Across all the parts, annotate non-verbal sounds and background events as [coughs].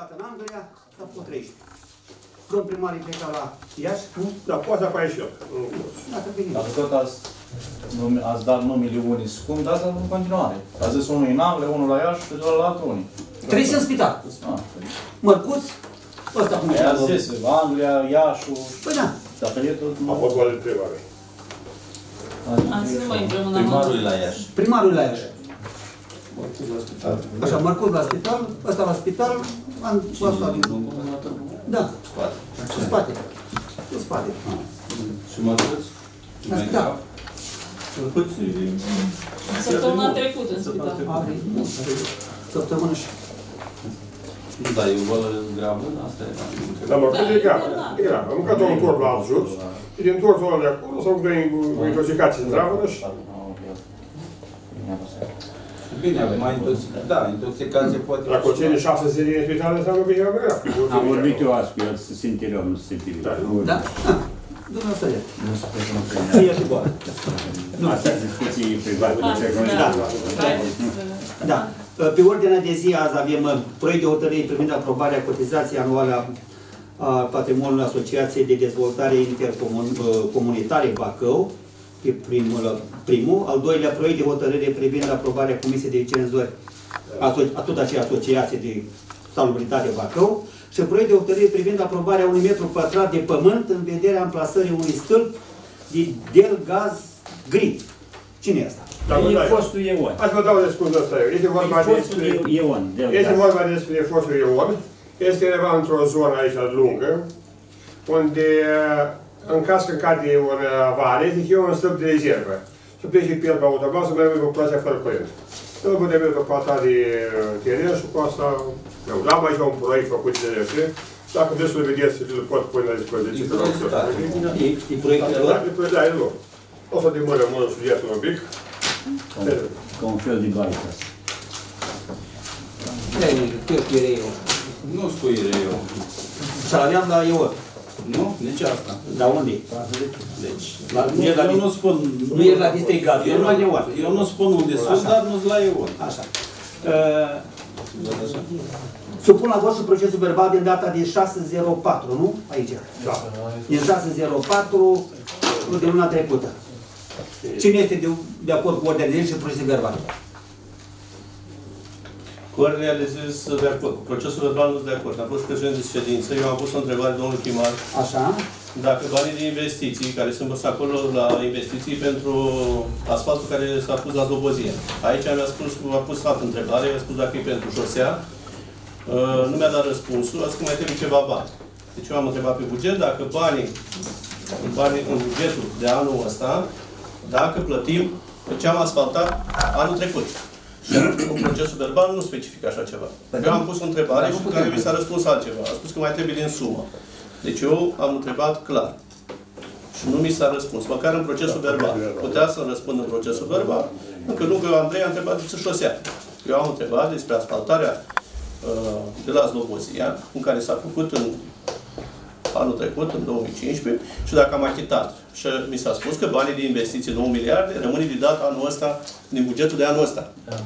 plecat în Anglia, s-a făcut 13. Domn primarii pleca la Iași, nu? Da, poate apare și el. Dacă vine. Dacă tot ați, numi- ați dat numele unii scump, dați în continuare. Ați zis unul în Anglia, unul la Iași și celălalt unii. Trebuie să în spital. Ah, păi. Mărcuț, ăsta cum Aia ați zis, Anglia, Iașu, Păi da. dacă e tot... A fost doar de întrebare. Azi nu mai intrăm în Primarul amănunt. la Iași. Primarul la Iași. Așa, Mărcuț la spital, ăsta la spital, am ăsta din... Da, Spate. în spate. În spate. Și mă duc? La spital. Săptămâna trecută în spital. A venit, nu, a venit. Săptămână și... Da, e o boală gravă, asta e. Dar mă, cât Da, e grav. da. E grav. Am mâncat un cor la alt jos. Și din tortul ăla de acolo s-au găsit cu intoxicație zdravă și Bine, mai intoxicat. Da, intoxicație poate. dacă o ține șase zile în spital, înseamnă că e mai grav. Am vorbit eu azi cu el, se simte rău, nu se simte bine. Da. Da? Ah, Dumnezeu să ia. Nu se poate nu Să ia și boală. Astea discuții private, Ah, de ce da. da. Haideți, Da. Pe ordinea de zi azi avem uh, proiect de hotărâre privind aprobarea cotizației anuale a a patrimoniului Asociației de Dezvoltare Intercomunitare Bacău, pe primul, primul. Al doilea proiect de hotărâre privind aprobarea Comisiei de Cenzori aso- a tot aceea asociație de salubritate Bacău și proiect de hotărâre privind aprobarea unui metru pătrat de pământ în vederea amplasării unui stâlp de del gaz gri. Cine e asta? Dar vă E dai. fostul Ion. Hai să vă dau răspunsul ăsta eu. Este vorba E fostul despre... Ion. de- Este da. vorba despre fostul Ion. Este undeva într-o zonă aici lungă, unde în caz că cade un avare, zic eu, un stâlp de rezervă. Să plece pe el pe autobaz, să mergem cu plața fără curent. Îl putem merge pe pata de teren și cu asta... Eu am aici un proiect făcut de DRC. Dacă vreți să-l vedeți, îl pot pune la dispoziție. E că rog să proiectat. facă. E, e proiectul Da, lor? e proiect- da, e lor. O să demărăm mână studiatul un pic. Ca un fel de baică. Cât e eu? Nu scuire eu. Salariam la eu. Nu? Nici asta. La unde? Deci, La, nu, e la, eu nu dis- spun... nu e la district gaz, e Eu la nu, Neoan. eu nu spun unde sunt, Așa. dar nu-s la Ion. Așa. Uh, Văd așa. supun la vot și procesul verbal din data de 604, nu? Aici. Da. Din 604 de luna trecută. Cine este de, de acord cu ordinea de zi și procesul verbal? Cu ordinea de zi sunt de acord. Cu procesul verbal nu sunt de acord. Am fost prezent de ședință. Eu am pus o întrebare domnului primar Așa? dacă banii de investiții, care sunt pus acolo la investiții pentru asfaltul care s-a pus la Zlobozie. Aici mi-a spus, a pus altă întrebare, mi-a spus dacă e pentru șosea. Uh, Nu mi-a dat răspunsul, a zis că mai trebuie ceva bani. Deci eu am întrebat pe buget dacă banii, banii în bugetul de anul ăsta, dacă plătim ce am asfaltat anul trecut. Și în procesul verbal nu specifică așa ceva. Eu am pus o întrebare Dar nu și putem. care mi s-a răspuns altceva. A spus că mai trebuie din sumă. Deci eu am întrebat clar. Și nu mi s-a răspuns, măcar în procesul verbal. Putea să-mi răspund în procesul verbal, încă nu că Andrei a întrebat despre șosea. Eu am întrebat despre asfaltarea uh, de la Slobozia, în care s-a făcut în anul trecut, în 2015, și dacă am achitat. Și mi s-a spus că banii de investiții, 9 miliarde, rămâne de dat anul ăsta, din bugetul de anul ăsta. Da.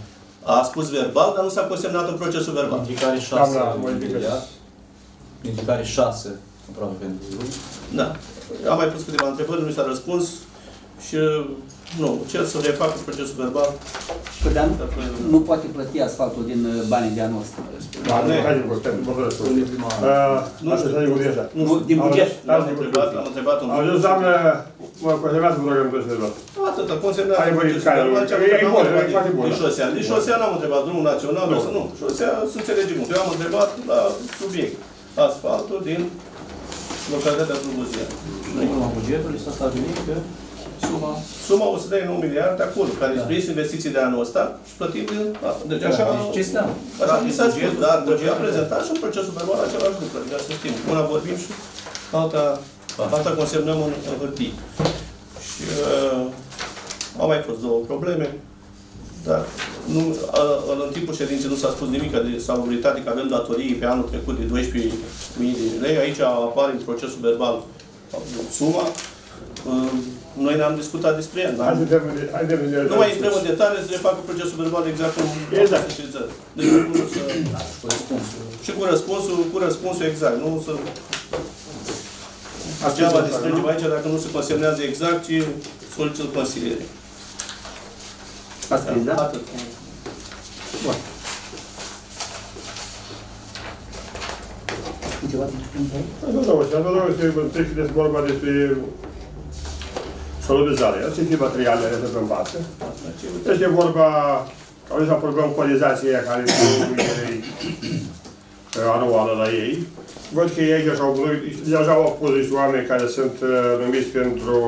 A spus verbal, dar nu s-a consemnat în procesul verbal. Dintre care șase Doamna, modifică. miliarde, dintre care șase aproape pentru lui. Da. Am mai pus câteva întrebări, nu mi s-a răspuns și nu, cer să refac procesul verbal. Păi, dar nu, nu poate plăti asfaltul din uh, banii de anul ăsta. Da, nu, hai de vorbim, vă răspund. Nu Asta știu. să ne gândești. Nu Nu, știu. din buget. Am întrebat, am întrebat un Am zis, doamnă, mă, conservați vă rog, îmi dă Atât, consemnat. Hai, băi, care- e bun, e foarte bun, De da. șosea. De șosea n-am întrebat drumul național, Nu. nu. nu. Șosea se înțelege mult. Eu am întrebat la subiect. Asfaltul din localitatea Slobozia. În bugetul li s-a stabilit că suma Suma 109 miliarde acolo, care da. sprijin investiții de anul ăsta și plătim din... Deci așa... Deci ce steam? Așa mi s-a spus, dar trebuie prezentat și în procesul verbal același lucru, adică să știm. Una vorbim și alta, alta consemnăm în, în hârtii. Și uh, au mai fost două probleme, dar nu, uh, în timpul ședinței nu s-a spus nimic de salubritate, că avem datorii pe anul trecut de 12.000 de lei. Aici apare în procesul verbal suma. Uh, Noi ne-am discutat despre el, Hai da? să dăm, hai să vedem. Nu mai intrăm în detalii, să le facă procesul verbal exact cum Exact. a fost sesizat. Deci nu să... Și cu răspunsul, cu răspunsul exact, nu să... Degeaba ne strângem aici dacă nu se consemnează exact, ci solicită consiliere. Ați scris, da? Atât. Bun. Ceva din punct Nu, nu, și nu, nu, este trece de vorba despre solubizare. Asta e materiale care sunt în față. Este vorba, au zis aprobăm cotizația care este anuală la ei. Văd că ei deja au, deja au pus niște oameni care sunt uh, numiți pentru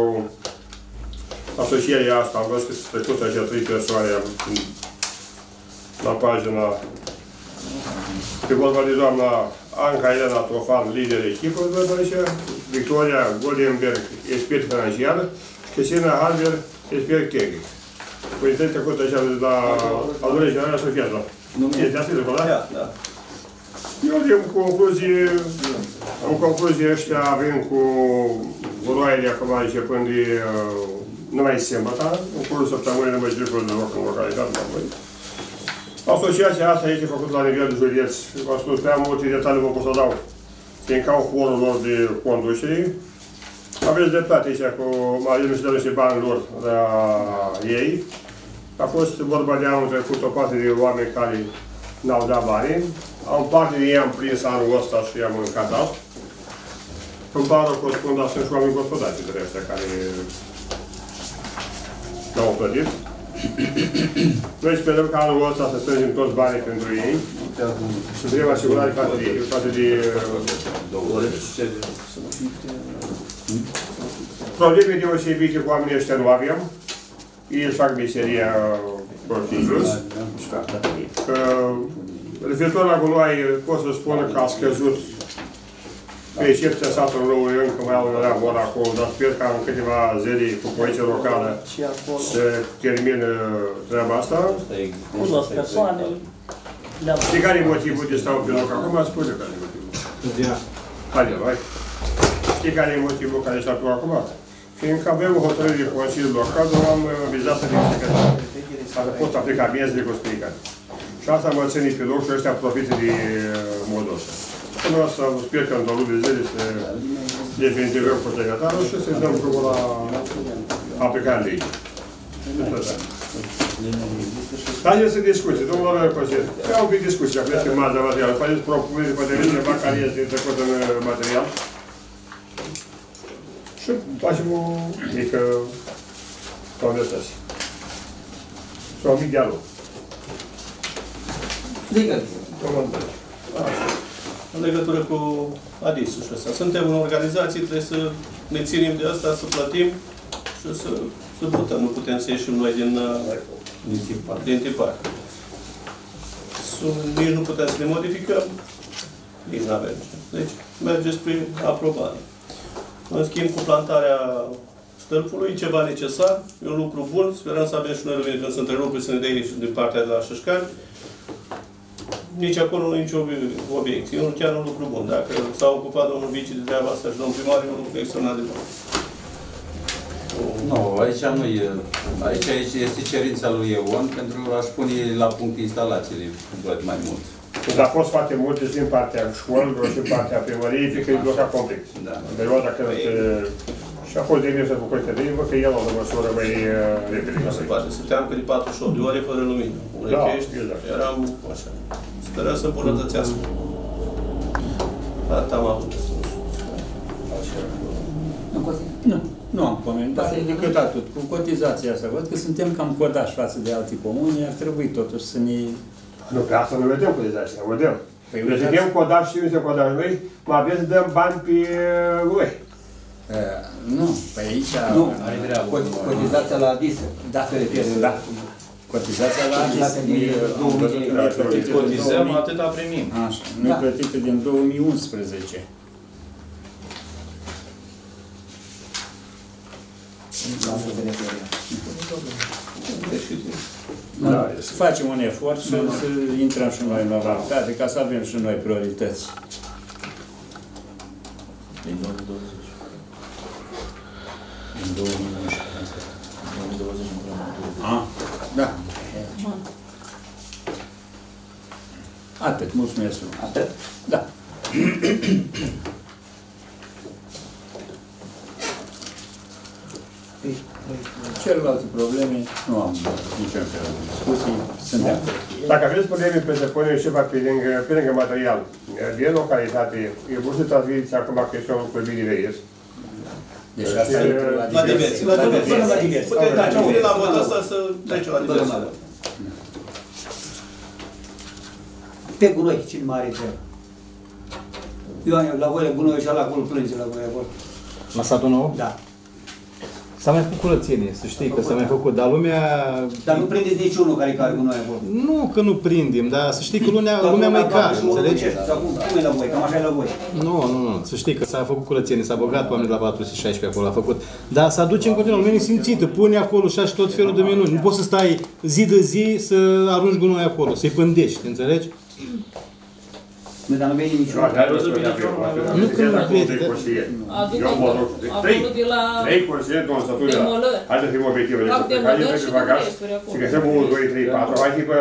asocierea asta. Am văzut că sunt trecut așa trei persoane în- la pagina pe vorba de doamna Anca Elena Tofan, lider echipă, văd aici, Victoria Goldenberg, expert financiar, și Cristina Harber, expert tehnic. Păi trebuie trecut așa de la adunarea generală asociată. Este atât de acolo, da? Da, da. Eu, în concluzie, în concluzie ăștia avem cu gunoaiele acum începând de uh, numai sâmbătă, în cursul săptămânii nu mai tricul de loc în localitate la voi. Asociația asta este făcută la nivel de județ. V-am spus prea multe detalii vă pot să dau, fiindcă au forul lor de conducere. Aveți dreptate aici cu mai ales de niște bani lor la ei. A fost vorba de anul trecut o parte de oameni care n-au dat bani. Am parte de ei am prins anul ăsta și i-am încadrat. Îmi pare rău că o spun, dar sunt și oameni gospodari dintre ăștia care n-au plătit. [coughs] Noi sperăm că anul ăsta să strângem toți banii pentru ei și vrem asigurare față de ei, față de Probleme deosebite cu oamenii ăștia nu avem. Ei își fac meseria profilos. Referitor la gunoi, pot să spun că a scăzut pe excepția satului nou, încă mai au la vor acolo, dar sper că în câteva zile cu poliția locală să termină treaba asta. Cunosc persoane, le-am De care e motivul de stau pe loc acum? Spune care e motivul. Haide, hai. Știi care e motivul care stau pe loc acum? Fiindcă avem o hotărâre de Consiliul Local, dar am vizat să fie secretar. Dacă pot aplica miezile cu splicare. Și asta mă ține pe loc și ăștia profită de modul ăsta. Până asta sper că într-o lună de zile să definitivăm cu secretarul și să-i dăm drumul la aplicarea legii. Haideți să discuți, domnul Lorel Consiliu. Ia un pic discuție, dacă este mai de material. Faceți propuneri, poate veni ceva care este trecut în uh, material. Și facem o mică conversație. Și un mic dialog. Comandări. În legătură cu Adisul și asta. Suntem în organizație, trebuie să ne ținem de asta, să plătim și să, să votăm. Nu putem să ieșim noi din, uh, din tipar. Sunt- Nici nu putem să ne modificăm, nici nu avem ce. Deci merge spre aprobare. În schimb, cu plantarea stâlpului, e ceva necesar, e un lucru bun, sperăm să avem și noi lumini când se întrerupe să ne dea și din partea de la Șășcani. Nici acolo nu e nicio obiecție, e un- chiar un lucru bun. Dacă s-a ocupat domnul vice de treaba asta și domnul primar, e un lucru extraordinar de bun. Nu, aici nu e. Aici este cerința lui Ion pentru a-și pune la punct instalațiile, văd mai mult. Deci a fost foarte multe și din partea școlilor și din partea primăriei, fiindcă e blocat complet. Da. În perioada când... uh, Și a fost de grijă cu Cătălin, văd că el a luat măsură mai uh, repede. Nu se poate. Stăteam câte 48 de ore fără lumină. Urechești, exact. eram așa. Sperăm să îmbunătățească. Atât am avut. Nu, nu am comentat, decât atât. Cu cotizația asta, văd că suntem cam codași față de alte comuni, ar trebui totuși să ne... Nu, pe asta nu vedem cotizația, o vedem. Păi Deci vedeți? suntem codași și nu suntem codași noi, mai aveți să dăm bani pe uh, voi. Uh, nu, pe aici... Nu, uh, cotizația la diesel. Da, Se referă. da. Cotizația la Cotizația din nu- 2000. nu e plătită din Cotizăm, 2000. atâta primim. Așa, nu e Da. plătită din 2011. La asta se referă. Da, Să facem un efort și să intrăm și noi în normalitate, ca să avem și noi priorități. Din 2020. În 2011. 2020 împreună. Ah, da. Bun. Atât, mulțumesc frumos. Atât. Da. Celelalte probleme nu am niciun fel de discuții, sunt de acord. Dacă aveți probleme pe să punem ceva pe lângă, pe lângă material, din localitate, e bun să transmiteți acum că este un clădire veiesc. Deci asta e la La diverse. diverse. La diverse. Până la diverse. Puteți, dacă punem la vot asta, să trecem la diverse. Pe gunoi, cine mai are treabă? Eu am la voi gunoi și la acolo plânge la voi acolo. La satul nou? Da. S-a mai făcut curățenie, să știi că s-a mai făcut, dar lumea... Dar nu prindeți niciunul care care gunoi acolo. Nu că nu prindem, dar să știi că lumea, Toată lumea mai toată care, și mă înțelegi? ducește. Acum, cum e la voi? Cam așa e la voi. Nu, nu, nu, să știi că s-a făcut curățenie, s-a băgat oamenii la 416 acolo, a făcut. Dar să aduce în continuare, lumea simțită, pune acolo și așa tot felul de minuni. Nu poți să stai zi de zi să arunci gunoi acolo, să-i pândești, înțelegi? Nu, dar nu vede niciunul. Nu că nu vede, dar- Aduc Eu mă rog, acolo de la... Trei consilii, domnul statutul ăla. Demolări. Hai să fim obiective. Fac Hai să demolări și pe bagaj demolări acolo. și găsim 1, 2, 3, 4. Hai să bă,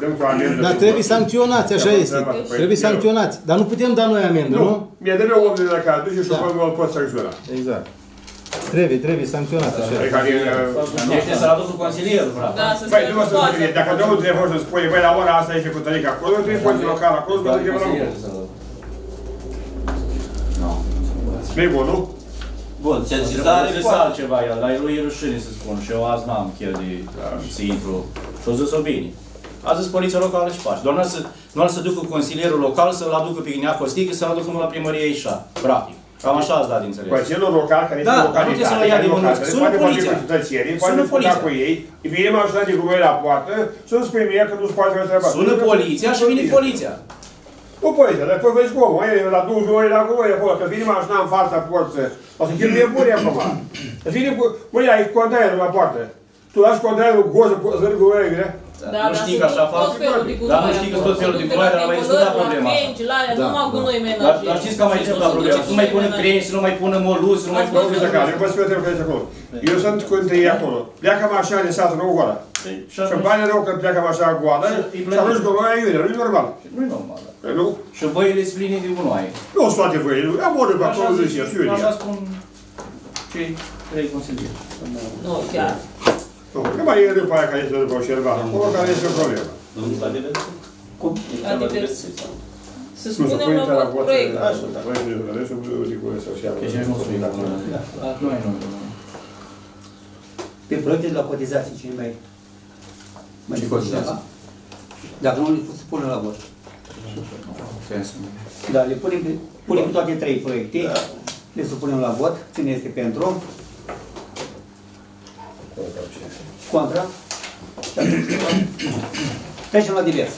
dăm cu amendă. Dar trebuie sancționați, așa este. Trebuie sancționați. Dar nu putem da noi amendă, nu? Nu, mi-e de 80 de la care duce și Da. apoi mă pot sancționa. Exact. Trebuie, trebuie sancționat așa. Adică, Gândește să-l aducă consilierul, frate. Da, să Păi, stai nu mă cu să toate. fie. Dacă domnul trebuie să spune, băi, la ora asta ești cu tărica acolo, trebuie poliție locală acolo, să mergem la lucru. Nu-i bun, nu? Bun, Trebuie sensizare să poate. altceva el, dar lui e rușine să spun și eu azi n-am chiar de să intru. Și o zis-o bine. A zis poliția locală și face. Doar nu să, nu ar să ducă consilierul local să-l aducă pe Ghinea Costică, să-l aducă la primărie Ișa. Practic. Cam așa ați dat de înțeles. Consilierul local, care Da, este dar nu trebuie să-l ia de mână. localitate, Sună poate vorbi poliția. cu cetățenii, poate Sună discuta poliția. cu ei, vine mașina de gunoi la poartă, să nu spune mie că nu-ți poate face treaba. Sună poliția și vine poliția. Nu poliția, dar păi vezi cum, e la 22 la gunoi acolo, că vine mașina în fața porții, o să cheltuie buni acum. Îți vine cu, măi, ai containerul la poartă. Tu lași containerul gol să zări gunoi, grea? Da, nu dar știi sunt că așa fac? tot felul de Dar nu gunoi știi că acolo. tot felul de Se duc gunoi, la dar mai demolări, discutat la problema asta. benci, la aia, Da, numai da. gunoi Dar, menajer. dar știți că am mai Deci zis nu la se problemă, duce să nu mai cine pună menajer. crengi, să nu mai pună moluz, să nu mai Ați pună... văzut? Uite care, eu vă spun că ești acolo. Eu sunt cu întâi acolo. Pleacă mașina de satul, nu goală. Păi, Și Și îmi atunci, pare rău că pleacă mașina goală Și îi și plătim. atunci gunoi iurea, nu-i normal. nu-i normal. da. Păi Nu? Și văile sunt pline de gunoaie. Nu sunt toate voile, am oră pe acolo, Așa zice, zic, știu eu. așa spun cei trei consilieri. Nu, chiar. Nu, nu mai e după aia care este după șerba, acolo care este o problemă. Domnul la diverse? Cum? La diverse. Să Nu, să spunem pui la la vot vot. proiect. Așa, da. Voi știți, vreau să vă zic să și Deci noi nu spune Da. acolo. Noi nu. Pe proiecte de la cotizații, cine mai... mai Ce zice cotizații? ceva? Dacă nu, le se pune la vot. Da, le punem, punem toate trei proiecte, le supunem la vot, cine este pentru, contra, Și atunci, trecem la divers.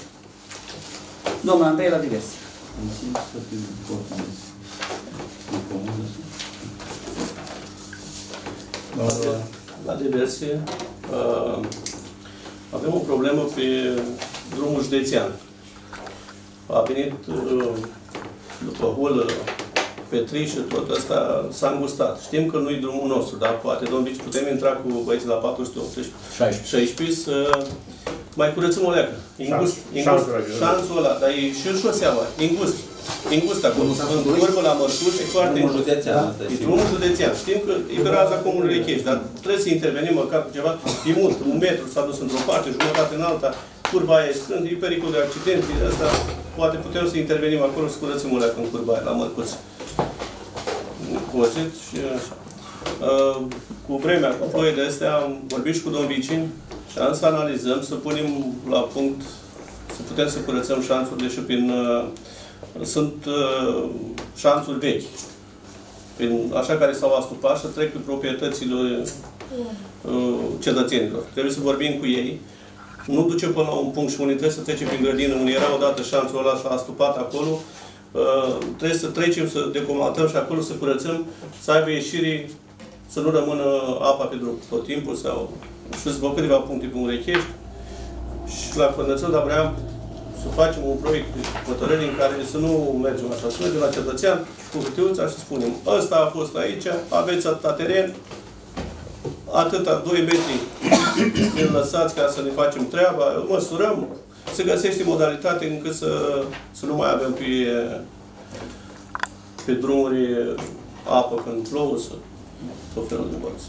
Domnul Andrei la divers. La diverse, uh, avem o problemă pe drumul județean. A venit uh, după hulă, petri și tot asta s-a îngustat. Știm că nu-i drumul nostru, dar poate, domnul Vici, putem intra cu băieții la 418 16. 16 să mai curățăm o leacă. Ingust, Șans- ingust, șansul ăla, șansul ăla, dar e și șoseaua, ingust. Ingust acolo, în urmă la mărcuși, e foarte Drumul ingust. județean, asta E știm. drumul județean. Știm că e pe raza comunului Chești, dar trebuie să intervenim măcar cu ceva. E mult, un metru s-a dus într-o parte, jumătate în alta, curba aia e strâns, e pericol de accidente, asta poate putem să intervenim acolo să curățăm o leacă în curba aia, la mărcuți. Cozit și așa. Uh, Cu vremea, cu ploile astea, am vorbit și cu domnul Vicin și am să analizăm, să punem la punct, să putem să curățăm șanțurile și prin... uh, Sunt uh, șanțuri vechi, prin, așa care s-au astupat și trec pe proprietățile uh, cetățenilor. Trebuie să vorbim cu ei. Nu duce până la un punct și unii trebuie să trecem prin grădină, unde era odată șanțul ăla și a astupat acolo. Uh, trebuie să trecem, să decomatăm și acolo, să curățăm, să aibă ieșirii, să nu rămână apa pe drum tot timpul sau și să câteva puncte pe urechești. Și la Condățel, dar vreau să facem un proiect de hotărâri în care să nu mergem așa, să mergem la cetățean cu hârtiuța și spunem ăsta a fost aici, aveți atâta teren, atâta, 2 metri [coughs] ne lăsați ca să ne facem treaba, măsurăm, se găsește modalitate încât să, să nu mai avem pe, pe drumuri apă când plouă, să tot felul de bărți.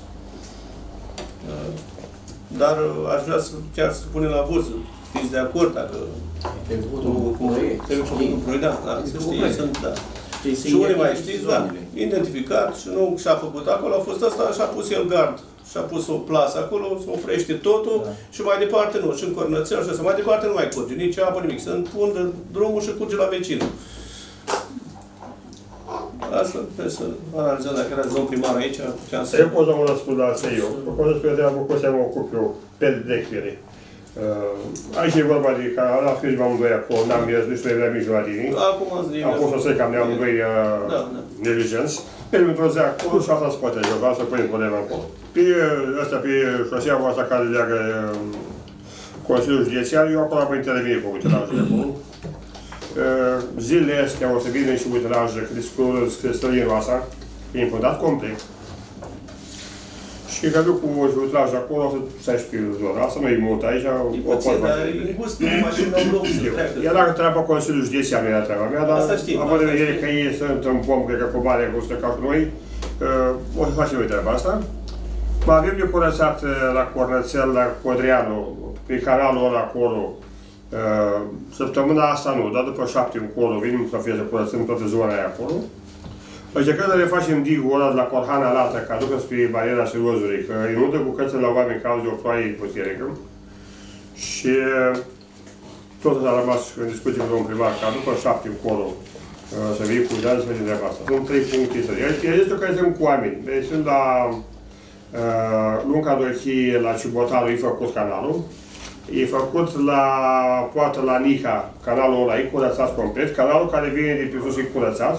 Dar aș vrea să chiar să punem la vot, să fiți de acord dacă Trebuie făcut cu, un cu, proiect. trebuie făcut un proiect, da, da, să Trebuie știți, făcut sunt, da. Știi, să Și unii mai identifici știți, da, zonele. identificat și nu și-a făcut acolo, a fost asta și-a pus el gard. Și-a pus o plasă acolo, se oprește totul Da. și mai departe nu, și în cornățel și așa, mai departe nu mai curge, nici apă, nimic. Se întundă drumul și curge la vecinul. Asta trebuie să analizăm dacă era domn primar aici, puteam să... Eu pot să mă răspund la asta eu. Pot să spun de cu să mă ocup eu pe direcțiile. Uh, aici e vorba de că la scris amândoi acolo, n-am mers, nu știu, era mijloarii. Acum ați zis, Am fost să zic că am de amândoi uh, Da, da. neglijenți. Pe într-o zi acolo și asta se poate rezolva, să punem problema acolo. Pe uh, ăsta, pe șosea asta care leagă uh, Consiliul Județial, eu acolo am intervenit cu utilajul de acolo. Uh, Zilele astea o să vină și utilajul Cristalin Roasa, e impundat complet. Și că duc cu utilajul acolo, o să stai și pe zona asta, nu e mult aici, E o puțin, pot dar face. e îngust, nu mașini au loc să treacă. Era treaba Consiliului Județial, nu era treaba mea, dar Asta știm, având în asta vedere știm. că ei sunt în pom, cred că cu bani gustă ca și noi, uh, o să facem noi treaba asta. Mai avem de curățat uh, la Cornățel, la Codreanu, pe canalul ăla acolo, uh, săptămâna asta nu, dar după șapte încolo, venim să fie să curățăm toată zona aia acolo. Încercăm să le facem digul ăla de la Corhana Lată, ca ducă spre bariera și rozului, că inundă bucățile la oameni cauze o ploaie puternică. Și tot a rămas în discuție cu domnul primar, ca după șapte încolo, uh, să vii cu ideea să vedem treaba asta. Sunt trei puncte să El este care sunt cu oameni. Deci sunt la uh, Lunca Dochie, la Cibotaru, e făcut canalul. E făcut la, poate la Nica, canalul ăla, e curățat complet. Canalul care vine de pe sus e curățat.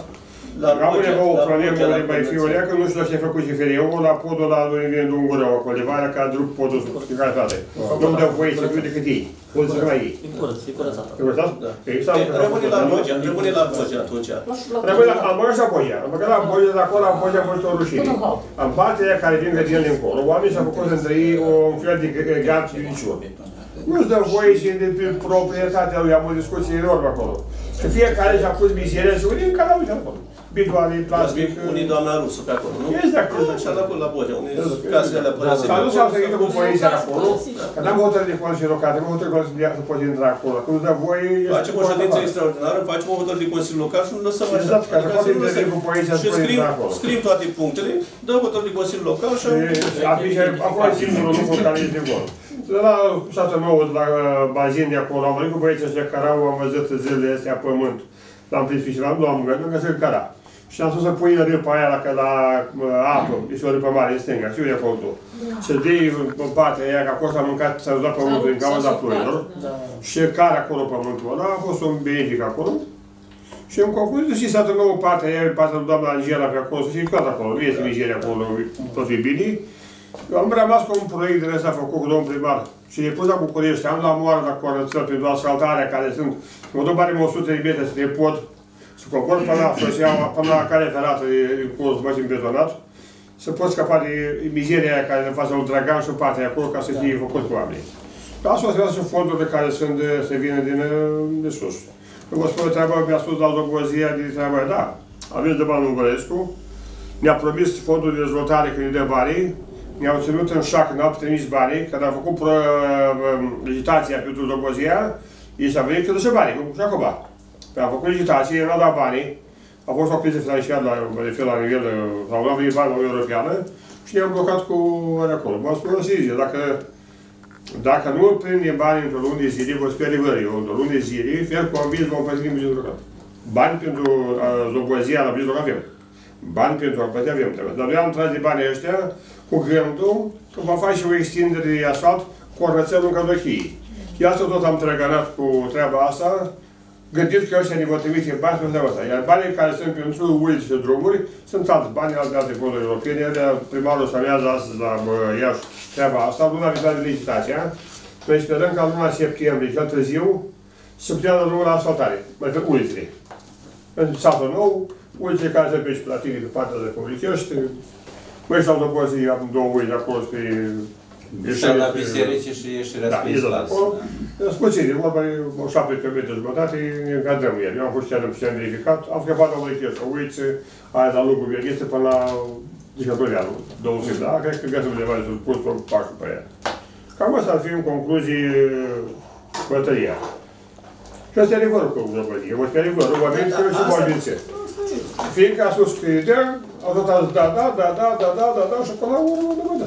La Am Bogea, undeva o la problemă Bogea, la unde mai fi o Bogea. leacă, nu știu ce a făcut și feriul, la podul la lui vine Dungură, acolo, de vară, ca drup podul în care toate. Nu-mi dă voie să fiu decât ei. Podul să nu mai ei. E curăț, e curățată. E curățat? Da. Exact. E, Rămâne la Bogea, rămâne la Bogea atunci. Rămâne la, am băgat și la Bogea. Am băgat la Bogea, de acolo, la Bogea a fost o rușine. În partea aia care vin grădinile încolo, oamenii și-au făcut între ei un fel de gard picior. Nu-ți dă voie și de pe proprietatea lui, am o discuție enormă acolo. Și fiecare și-a pus mizeria și unii în canal, uite acolo. Bidoane, plastic. Unii doamna rusă pe acolo, nu? Exact, exact. Așa la acolo la Bogea, unii casele alea părăsite. Dar nu s-au trăit cu poliția acolo, că n-am hotărât de Consiliul Local, n-am hotărât de Consiliul să poți intra acolo. Când îți dă voie, Facem o ședință extraordinară, facem o hotărâre de Consiliul Local și nu lăsăm așa. Exact, ca să Adică poate nu lăsăm. interveni cu poliția să Și poți scriem, intra acolo. scriem toate punctele, dăm hotărâre de Consiliul Local și... Și atunci, acolo e singurul lucru care este gol. De la satul meu, de la uh, bazin de acolo, am venit cu băieții ăștia care au, am văzut zilele astea pământ. L-am prins pe cineva, nu am găsit, am găsit cara. Și am spus să pui în râpa aia la, la uh, apă, este o râpă mare în stânga, știu de acolo tu. Și dei în partea aia, că acolo s-a mâncat, s-a udat pământul din cauza ploilor. Da. Și care acolo pământul ăla, a fost un benefic acolo. Și în concluzie, și satul meu, partea aia, partea lui doamna Angela pe acolo, și tot acolo, nu este mizeria acolo, tot e bine. Eu am rămas cu un proiect din ăsta făcut cu domnul primar și le pus la București, am la moară la Corățel pentru asfaltarea care sunt, mă duc bani 100 de metri să le pot, să cobor până la șoseaua, până la care ferată de curs băști betonat, să pot scăpa de mizeria aia care în fața lui Dragan și partea acolo ca să fie făcut cu oamenii. Asta o să și fondurile care sunt de, se vină din de sus. Când vă spun o treabă, mi-a spus la Zobozia de treabă, da, aveți de bani Ungărescu, ne-a promis fondul de dezvoltare când îi dă banii, ne-au ținut în șac, n-au trimis banii, când am făcut pro, licitația pentru Zobozia, ei s-a venit că și banii, cu Jacoba. Păi am făcut licitație, n-au dat banii, a fost o criză financiară la, de fel la nivel, sau nu a venit bani la Uniunea Europeană și ne-am blocat cu alea acolo. M-am spus, Sizie, dacă dacă nu prinde bani într-o lună de zile, vă spune adevăr, eu într-o lună de zile, fel convins vom plăti din bugetul local. Bani pentru uh, zobozia la bugetul avem. Bani pentru a plăti avem trebuie. Dar noi am tras de banii ăștia cu gândul că va face o extindere de asfalt cu orățelul în Cadochii. Și asta tot am trăgănat cu treaba asta, gândit că ăștia ne vor trimite bani pentru treaba asta. Iar banii care sunt pentru uliți și drumuri sunt alți bani, alte alte fonduri europene. Iar primarul să mează astăzi la bă, Iași treaba asta, luna viitoare de licitația. Noi sperăm ca luna septembrie, cel târziu, să putem da drumul la asfaltare, mai pe ulițele. În satul nou, ulițele care se pe la tine pe partea de Comunichești, Băi, și autobuzii, am două voi de acolo spre... Deci ieșirea la biserici și ieșirea da, spre da. Scuțiri, vorba e o șapte kilometri jumătate, ne încadrăm el. Eu am fost chiar puțin verificat, am scăpat o băietești, o uiță, aia la lungul Verghese până la Dicătorianu, 200, da? Cred că gata undeva de pus o pașul pe ea. Cam asta ar fi în concluzie uh, bătălia. Și asta e adevărul cu Zăbălie, mă spune adevărul, oamenii trebuie să vorbințe. Fiindcă a spus că e de a tot a zis da, da, da, da, da, da, da, da, și până la urmă nu mă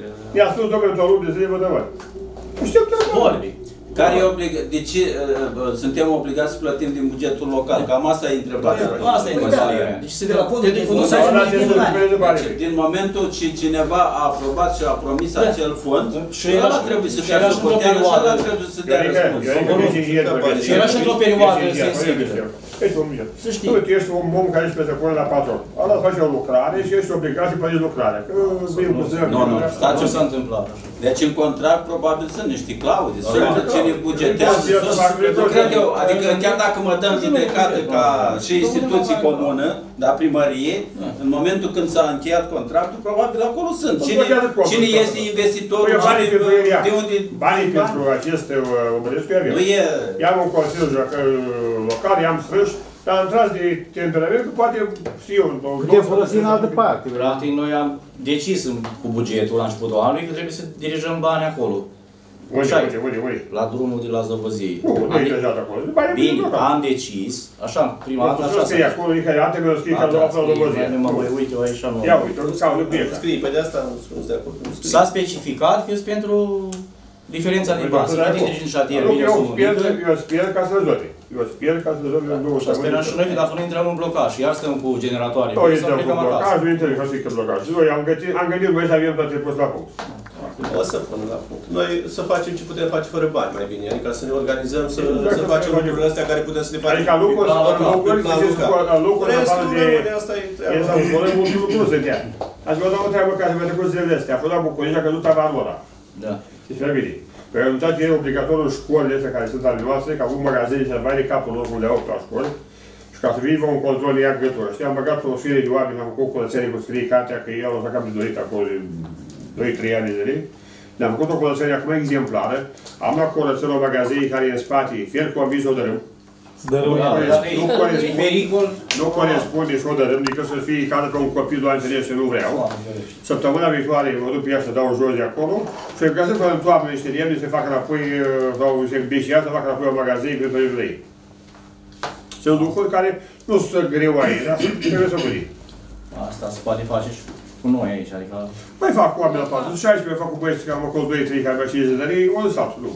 măi. nu înțeleg. I-a spus, domnule, într-o lună de zile, vă dă bani. Nu știu ce Vorbi. Care e oblig... De ce uh, uh, suntem obligați să plătim din bugetul local? Cam asta e întrebarea. Asta e întrebarea. Deci se De la fondul de nu se fondare. Da, ce să bani. Deci, din momentul ce cineva a aprobat și a promis acel fond, Și era ăla și- trebuie să și dea era și într-o socoteală și perioadă. ăla trebuie să dea Iorica, răspuns. Iorica, ești inginer, bă, Și era și într-o perioadă ești inginer, sensibilă. Ești un inginer. Să știi. Nu, tu ești un om care ești pe pune la patron. Ăla îți face o lucrare și ești obligat să plătești lucrarea. Că vii cu zări. Nu, nu, stați Ce un s-a întâmplat așa? Deci în contract probabil sunt niște clauze, sunt da. cine bugetează, Da, sunt- da, da, nu da. cred eu, adică chiar dacă mă dăm judecată ca și instituții comună, da, primărie, în momentul când s-a încheiat contractul, probabil acolo sunt. Nu Cine, blochează copul, cine da. este investitorul, Păi, banii cine, pentru el ia. de unde... Banii pentru acest uh, Obărescu avem. Nu e... I-am un consiliu joacă, local, i-am strâns, dar am tras de temperament, că poate știu. Putem folosi în altă parte. Practic, noi am decis în- cu bugetul la începutul anului că trebuie să dirijăm bani acolo. Unde, Așa e. unde, unde, unde? La drumul de la Zăvăzie. Nu, nu Am e de- deja de acolo. Banii Bine, pentru local. am decis, așa, prima dată Nu așa scrie acolo, adică ate mi-o scrie că Da, nu da, află o scrie, dobăzie. mai mă mai uite eu aici nu. Ia uite, nu sau nu bine. Nu scrie, pe de asta nu sunt de acord. Nu scrie. S-a specificat că este pentru diferența de bani. Să plătim deci în șatier, Nu, bine eu sumă sper, mică. eu sper ca să rezolve. Eu sper ca să rezolve în două Și sperăm și noi că dacă nu intrăm în blocaj și iar stăm cu generatoare, Noi să intrăm cu plecăm acasă. blocaj, nu intrăm ca să zic că blocaj. Și noi am găsit, am gândit, băi, să avem toate pus la punct. O să pun la punct. Noi să facem ce putem face fără bani mai bine, adică să ne organizăm, să, Exact, să să facem facem. lucrurile astea care putem să le facem. Adică lucruri, Plan local, lucruri, plan ziceți local. cu lucruri în afară Restul de... rămâne, asta e El treaba. s-a spus, mult lucru nu se dea. Ați vă dau o treabă care mi-a trecut zilele astea. A fost la București, a căzut avalora. Da. Și se bine. Că am uitat e obligatoriu școlile astea care sunt ale noastre, că au avut magazine și vai de capul lor unde au la școli. Și ca să vii un control ia gătul ăștia, am băgat o fire de oameni, am făcut curățenie cu scrie cartea, că eu am cam de dorit acolo de 2-3 ani de zile. Le-am făcut o curățenie acum exemplară. Am la curățenie o magazine care e în spate, fier cu aviz o dărâm. Dărâm, Da, Nu dar e- nu corespunde, Pericol. nu corespunde și o dărâm, decât să fie cadă pe un copil, doamne ferește, nu vreau. Săptămâna viitoare mă duc pe ea să dau jos de acolo și găsesc până în toamnă niște lemne să fac înapoi, uh, sau se beșia să fac înapoi o magazin pentru evrei. Sunt lucruri care nu sunt greu aici, dar trebuie să gândim. Asta se poate face și cu noi aici, adică... Mai fac cu oameni la 46, fac cu băieți, că am acolo 2-3 care mai 50 de lei, unde stau? Nu.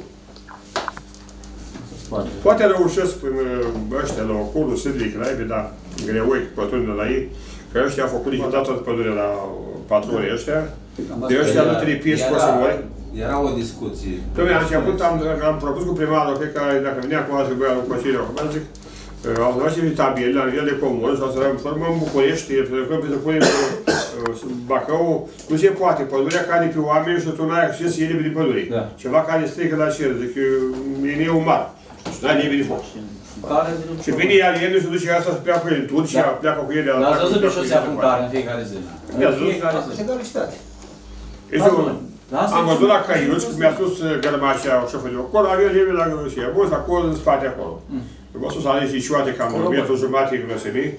se poate. Poate reușesc în uh, ăștia la ocolul Sidric, la ei, dar greu e cu pătrunile la ei, că ăștia au făcut niciodată toată pădurea la patronii ăștia. De ăștia nu trebuie pies cu să mori. Era o discuție. Dom'le, am început, am, am propus cu primarul, cred că dacă venea acum să băia lui Consiliu, acum zic, uh, am luat și tabele la nivel de comun, sau să formăm în București, să să punem uh, Bacău, nu se poate, pădurea cade pe oameni și tu n-ai acces să iei liber din pădure. Da. Ceva care strică la cer, zic, e neumar. Și n-ai liber din foc. Care Și vine alienul și duce asta să pleacă cu el în Turcia, Da. pleacă cu el de la Dar ați văzut pe pleacă cu șosea el cum de care în fiecare zi. Mi-a În zis? fiecare zi. Egalitate. Este un- Da, asta Am e văzut și- la Căiuț, că mi-a spus uh, gărmașa șofer de acolo, avea leve la și a fost acolo în spate acolo. M-a Gospoda zice Ișoate, că am vorbit o jumătate de veselii,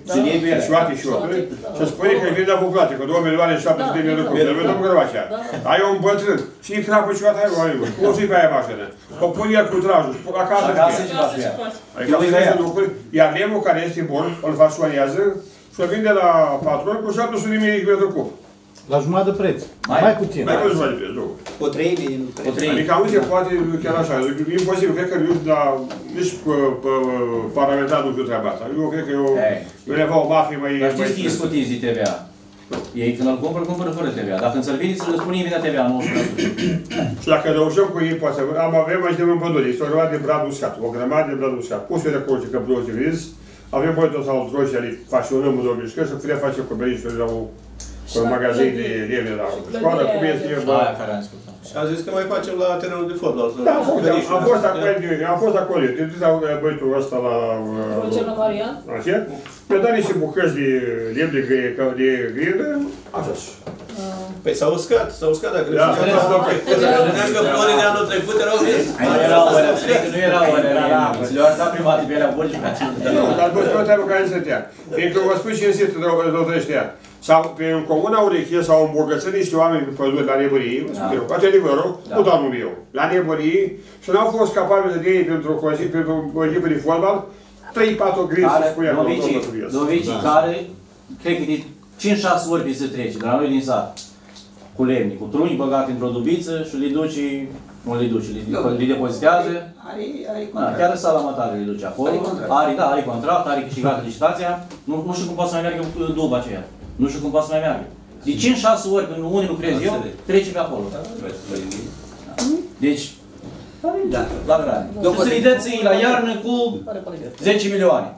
Ișoate, Ișoate, și spune că vine la buclate, cu două milioane și 700 de lucruri, dar vedem grăvașa. Ai un bătrân. Și e crapă și ai o aiu, cum și pe aia mașină. O pun el cu trajul, pun acasă. Acasă și adică la Adică nu lucruri, iar lemnul care este bun, îl fasonează și o vinde la patron cu 700 de milioane de metru. La jumătate de preț. Mai- Mai puțin. Mai mult jumătate de preț, două. O treime din preț. O treime. Adică nu se poate chiar așa. E imposibil. Cred că eu, la, nici pe, pe parlamentar nu știu treaba asta. Eu cred că eu, Ei. eu le o mafie mai... Dar mai știți că e scutiți de TVA. Ei când îl cumpără, cumpără fără TVA. Dacă îți vine, să răspund imediat TVA 19%. Și dacă reușim cu ei, poate să... Am avem aici de în pădure, este o grămadă de brad uscat, o grămadă de brad uscat. Pus eu de acolo și căploși de griz, avem voi tot sau droși, le fașionăm în obișcă și putem face cu berișuri la o cu un magazin de lemne la școală, cum este La bă, aia care am discutat. Și a zis că mai facem la terenul de fotbal. Da, am fost, am fost acolo, am fost acolo, de atâta băitul ăsta la... Roger Marian? Așa? Mi-a dat niște bucăți de lemn de, gri- ca- de grilă, așa. Păi s-au uscat, s-au uscat dacă Da, le da, da, Păi, Credeam că florile de anul trecut erau vezi. Nu erau orele, nu erau orele. Le-au arătat prima de pe alea borgi ca Nu, dar vă spun treabă care stătea. Fiindcă vă spun cinstit, două ăștia. Sau în comuna Ureche s-au îmbogățit niște oameni pe păduri la nebărie, vă spun Da. eu, poate adevărul, Da. nu doar numai eu, la nebărie și n-au fost capabili de ei pentru o consi- pentru o echipă de fotbal, 3-4 grizi, care, spune acolo, dovicii, domnul Tobias. dovicii care, cred că de 5-6 ori pe se trece, de la noi din sat, cu lemne, cu truni băgate într-o dubiță și le duci, nu le duci, le, le depozitează. Are, are Da, contract. chiar sala mătare le duce acolo, Are contract. are, da, are contract, are câștigat licitația, nu, nu știu cum poate să mai meargă cu duba aceea, nu știu cum poate să mai meargă. De 5-6 ori, când unii lucrez eu, trece pe acolo. Deci, Da. la grane. Domnul Și îi dă ții la iarnă cu 10 milioane.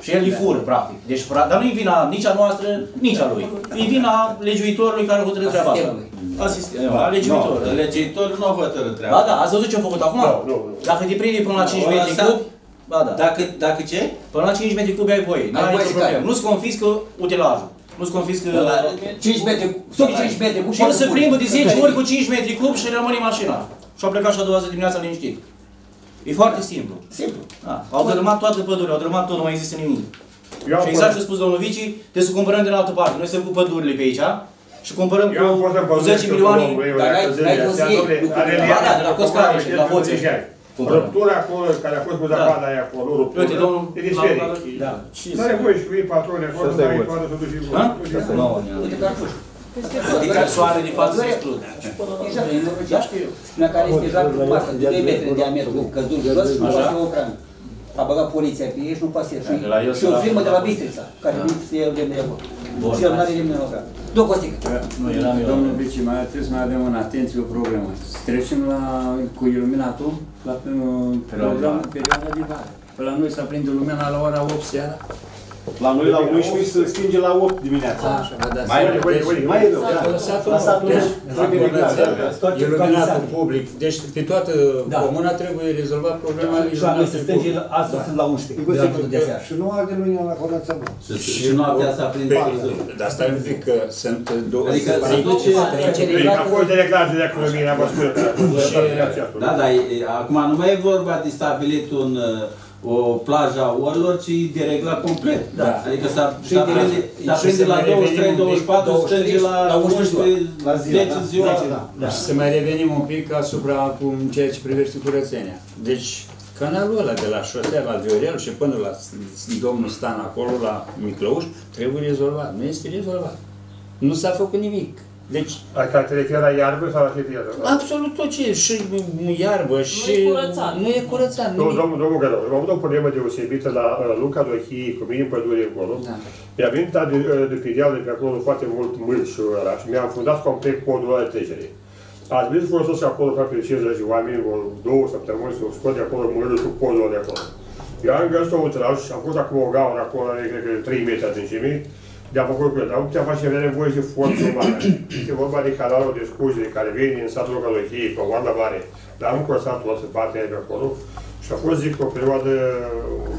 Și el îi fură, practic. Deci, pra- dar nu-i vina nici a noastră, nici a lui. E vina legiuitorului care hotărât treaba asta. Sistemului. Asistent, a legiuitorului. Nu, legiuitorul nu a hotărât Ba treaba. da, ați văzut ce-a făcut acum? Nu, nu, nu. Dacă te prinde până la 5 Nu, metri asta- cub, ba da. Dacă, dacă ce? Până la 5 metri cub ai voie, nu Ai ai voie nicio să cai. problemă. Nu-ți confiscă utilajul. Nu-ți confiscă... La 5 metri, sub 5 metri, cu Și el se plimbă de 10 ori cu 5 metri cub și rămâne în mașina. Și a plecat și a doua zi dimineața liniștit. E foarte simplu. Simplu. Da. Au dărâmat toată pădurea, au dărâmat tot, nu mai există nimic. Eu am Și exact ce fost- a spus domnul Vici, trebuie să cumpărăm din altă parte. Noi suntem cu pădurile pe aici și cumpărăm Eu am fost în cu, cu pădure 10 cu milioane. domnul, eu, Dar la n-ai- zilele n-ai astea, dosie domnule, cu- are cu- linia, Ba da, de la cu Coscare care și de știu la că Hoțe. ziceai. Cumpărăm. Ruptura acolo, care a fost cu zapada aia acolo, ruptură, Uite, domnul e disperit. Da. Nu are voie și cu ei patroni acolo, Și asta e dar ei voie. poate să duci Ha? în Nu, Uite că ar fost. Adică soare din față se exclud. Exact, e norocea. Una care este exact cu masă, de 2 metri în diametru, cu căzuri jos, nu poate să o ocran. A băgat poliția pe ei și nu poate să Da, de la el Și se o lasă firmă de la la Bistrița, care vine să iei lemne de acolo. Bun. Și el nu are lemne în ocran. Două costică. Nu, eram eu. Domnul Vici, mai trebuie să mai avem în atenție o problemă. Să trecem la, cu iluminatul la uh, programul perioada de vară. Pe la noi se aprinde lumina la ora 8 seara. La noi la 11 se stinge la 8 dimineața. Așa, vă dați Mai seama. rău, Deci, Mai e rău, da. la satul La satul deci, trebuie reglat, da, da. Toate Iluminatul localizate. public. Deci pe toată Da. comuna trebuie rezolvat problema Și la noi se iluminatului stânge public. astăzi la 11. Da. De la putul de seară. Și nu arde lumina la conața bună. Și noaptea s-a prins târziu. Dar stai un pic că sunt două... Adică trei- se duce- trei- A fost de declarație de acolo mine, am spus. Da, dar e- acum nu mai e vorba de stabilit un, uh, o plajă a orilor, ci de regla complet. Da. Adică s-a Și s-a de- prinde, s-a și prinde să la mai revenim 23, un pic, 24, 23, stânge la la 11 11, La ziua, 10 da. ziua. 10, da. Da. Și să mai revenim un pic asupra cum ceea ce privește curățenia. Deci, canalul ăla de la șosea la Viorel și până la s- domnul Stan acolo, la Miclăuș, trebuie rezolvat. Nu este rezolvat. Nu s-a făcut nimic. Deci, Adică te referi la iarbă sau la ce te absolut tot ce e, și iarbă, și... e curățat. Nu e curățat, Domnul, nimic. domnul, domnul Gărău, am avut o problemă deosebită la uh, Luca Dochii, cu mine în pădure acolo. Da. Mi-a venit de, uh, de pe deal de pe acolo foarte mult mâl și ăla și mi-am fundat complet podul ăla de trecere. Ați venit să folosesc acolo aproape de 50 de oameni, o două săptămâni să scot de acolo mâlul cu podul ăla de acolo. Eu am găsit un utraj și am pus acum o gaură acolo, are, cred că 3 metri adâncime, de-am făcut cu el, dar nu putea face avea nevoie de forță umană. Este vorba de canalul de scuzere care vine din satul Localohiei, pe Oanda Mare, dar am cursat tot în partea aia de acolo și a fost, zic, o perioadă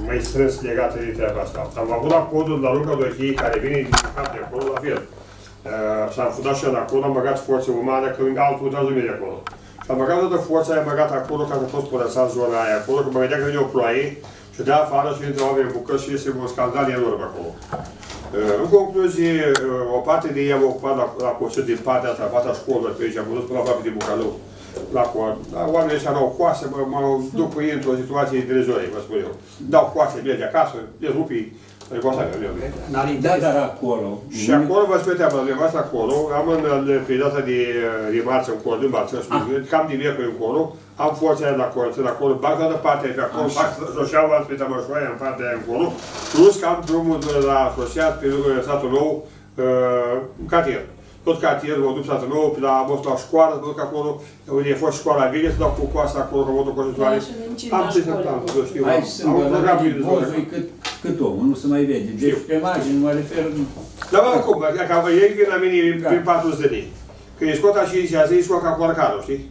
mai strâns legată de treaba asta. Am avut la podul la Luca Dohiei, care vine din cap de acolo, la fel. Uh, și am fundat și el acolo, am băgat forță umană, că lângă altul utrajul de acolo. Și am băgat toată forța aia, am băgat acolo ca să pot curăța zona aia acolo, că mă gândeam că vine o ploaie și de afară și intră oameni în bucăți și este un scandal enorm acolo. Uh, În concluzie, uh, o parte de ei am ocupat la, la Coșul din partea asta, partea școlilor pe aici, am văzut până aproape de Bucalău, la coar. Dar oamenii ăștia n-au coase, mă, mă duc cu ei într-o situație derizorie, vă spun eu. Dau coase, merge acasă, le rupi, adică asta e, eu. N-are Da, interes. dar acolo... Și acolo vă spun treaba, dumneavoastră acolo, am în, în perioada de, de marță încolo, de marță, spun, cam din miercuri încolo, am forța aia la colț, de acolo, bag toată partea aia pe acolo, bag șoșeaua spre Tămășoaia în partea aia încolo, plus că am drumul de la șosea pe uh, satul nou, uh, cartier. Tot cartier, mă duc sată nouă, pe la, am fost la școală, mă duc acolo, unde a fost școala veche, să dau cu coasta acolo, că mă duc cu ajutoare. Da, și în cine Am la ce să școală. am, să știu, am, Aici sunt am un program bănării, de bozui cât, cât omul, nu se mai vede. Deci pe margine mă refer... Dar mă, cum, că ei vin la mine prin 40 de lei. Când e scot așa și azi, îi scot ca cu arcarul, știi?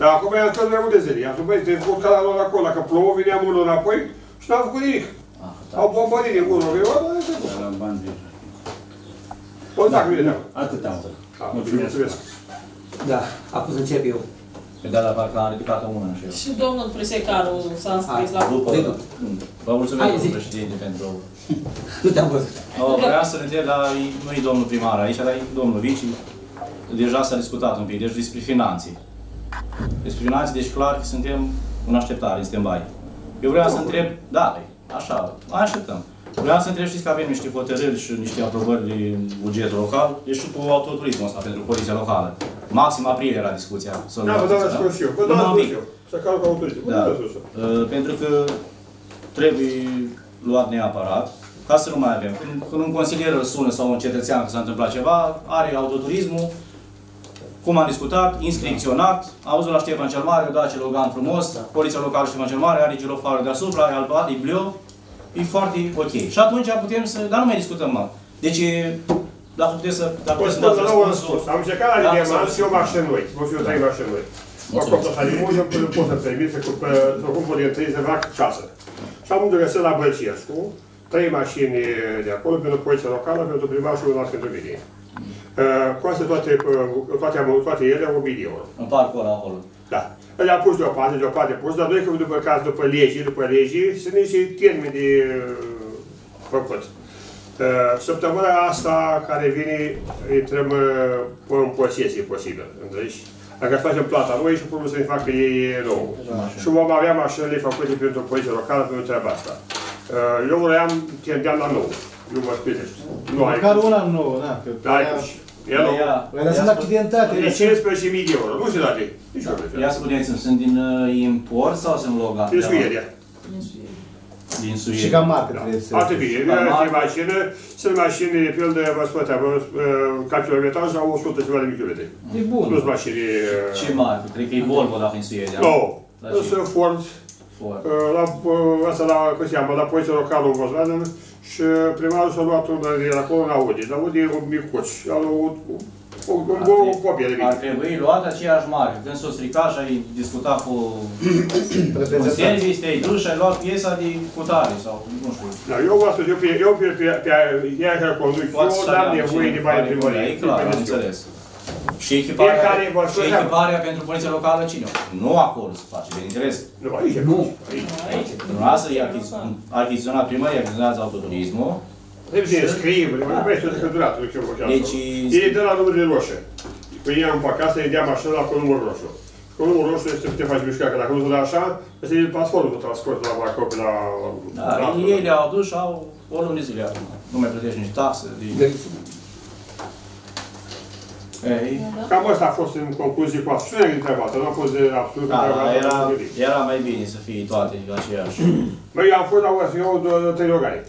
Dar acum i-am scos mai multe zile. I-am spus, băi, te scot canalul acolo, dacă plouă, vineam unul înapoi și n-am făcut nimic. Ah, Au bombărit din gură, eu, bă, bă, bă, La bani de... bă, dacă vine deam. Atât am. Da, mulțumesc. Da, acum să încep eu. Pe de la parcă am ridicat o mână și eu. Și domnul Presecaru s-a înscris la După, Zi, vă mulțumesc, Hai, domnul zi. președinte, pentru... Nu te-am văzut. No, vreau să întreb, dar nu e domnul primar aici, dar e domnul vici. Deja s-a discutat un pic, deci despre finanțe. Despre finanțe, deci clar că suntem în așteptare, în stand-by. Eu vreau să întreb, da, păi, așa, mai așteptăm. Vreau să întreb, știți că avem niște hotărâri și niște aprobări din bugetul local, deci și cu autoturismul ăsta pentru poliția locală. Maxim aprilie era discuția. Să Da, vă dau răspuns și eu. Vă dau Numai un răspuns pic. și eu. Să calc autorități. Vă Da. dau răspuns. Uh, pentru că trebuie luat neapărat, ca să nu mai avem. Când, când un consilier îl sună sau un cetățean că s-a întâmplat ceva, are autoturismul, cum am discutat, inscripționat, am văzut la Ștefan cel Mare, o Dacia Logan frumos, poliția locală Ștefan cel Mare, are girofarul deasupra, e albat, e bleu, e foarte ok. Și atunci putem să, dar nu mai discutăm mă. Deci, dacă puteți să, dacă Vă puteți să spun dați la un răspunsul. răspuns. Am încercat la Da, Ligeman să- și eu mașini noi. Vă fiu trei mașini noi. Mă Mulțumesc. compru așa de mult, eu nu pot să permit să cumpăr să cumpăr din trei să fac casă. Și am găsit la Bălcescu, trei mașini de acolo pentru poliția locală, pentru primar și una pentru mine. Uh, Costă toate, uh, toate, am- toate ele 1000 de euro. În parcul ăla acolo. Da. Le-am pus deoparte, deoparte pus, dar noi că după caz, după legi, după legi, sunt niște termeni de uh, făcut. Uh, Săptămâna asta care vine, intrăm uh, în posesie posibil, înțelegi? Dacă facem plata noi și pur să ne facă ei nou. Și vom avea mașinile făcute pentru poliția locală pentru treaba asta. Uh, Eu vreau, tendeam la nou. Eu mă spirești. Nu ai. Măcar una nouă, da. că Da, ai. E nou. Ia, Dar sunt accidentate. E 15.000 de euro, nu știu date. Nici eu ia spuneți-mi, sunt din uh, import sau sunt logat? Din Suedia. Din Și Suedia. ca marcă Da. trebuie să... Foarte bine. Ca E marcă. mașină, sunt mașini, de pildă, vă spuneam, uh, ca kilometraj au 100 ceva de kilometri. E bun. Plus mașini... Ce marcă? Cred că e Volvo dacă e în Suedia. Nu. La ce? Sunt Ford, Ford. uh, la, uh, asta la, cum se cheamă, la poliția locală în Volkswagen și primarul și-a luat un de acolo în Audi. La Audi e un micuț. A luat o, o, o, o, o copie de Ar mic. trebui luat aceeași marcă. Când s-o stricat și ai discutat cu un service, te-ai dus și ai luat piesa de cutare sau nu știu. Da, eu vă spun, eu pe, eu pe, pe, pe ea care conduc, Poate eu să n-am avea nevoie de cine bani care primărie. E clar, am Vedeți eu. înțeles. Și echiparea, Fiecare vă și spuneam. echiparea pentru poliția locală cine? Nu acolo se face, de interes. Nu, aici. Nu. Aici. Dumneavoastră e achizi- achiziționat primăria, achiziționează autoturismul. Trebuie să scrie, nu mai știu că durat, nu știu ce Deci, Ei dă la numărul roșie. Păi ea în acasă, îi dea mașina la cu numărul roșu. Cu numărul roșu este să te faci mișcare, că dacă nu se dă așa, este pasportul de transport la Bacău, pe la... da, ei le-au adus și au o lună zile acum. Nu mai plătești nici taxe. De... Ei, Cam asta a fost în concluzie cu asta. Și nu e treaba asta, nu a fost de absolut da, treaba da, asta. era, nu nimic. era mai bine să fie toate aceeași. [clears throat] Băi, eu am fost la eu de, de trei logari.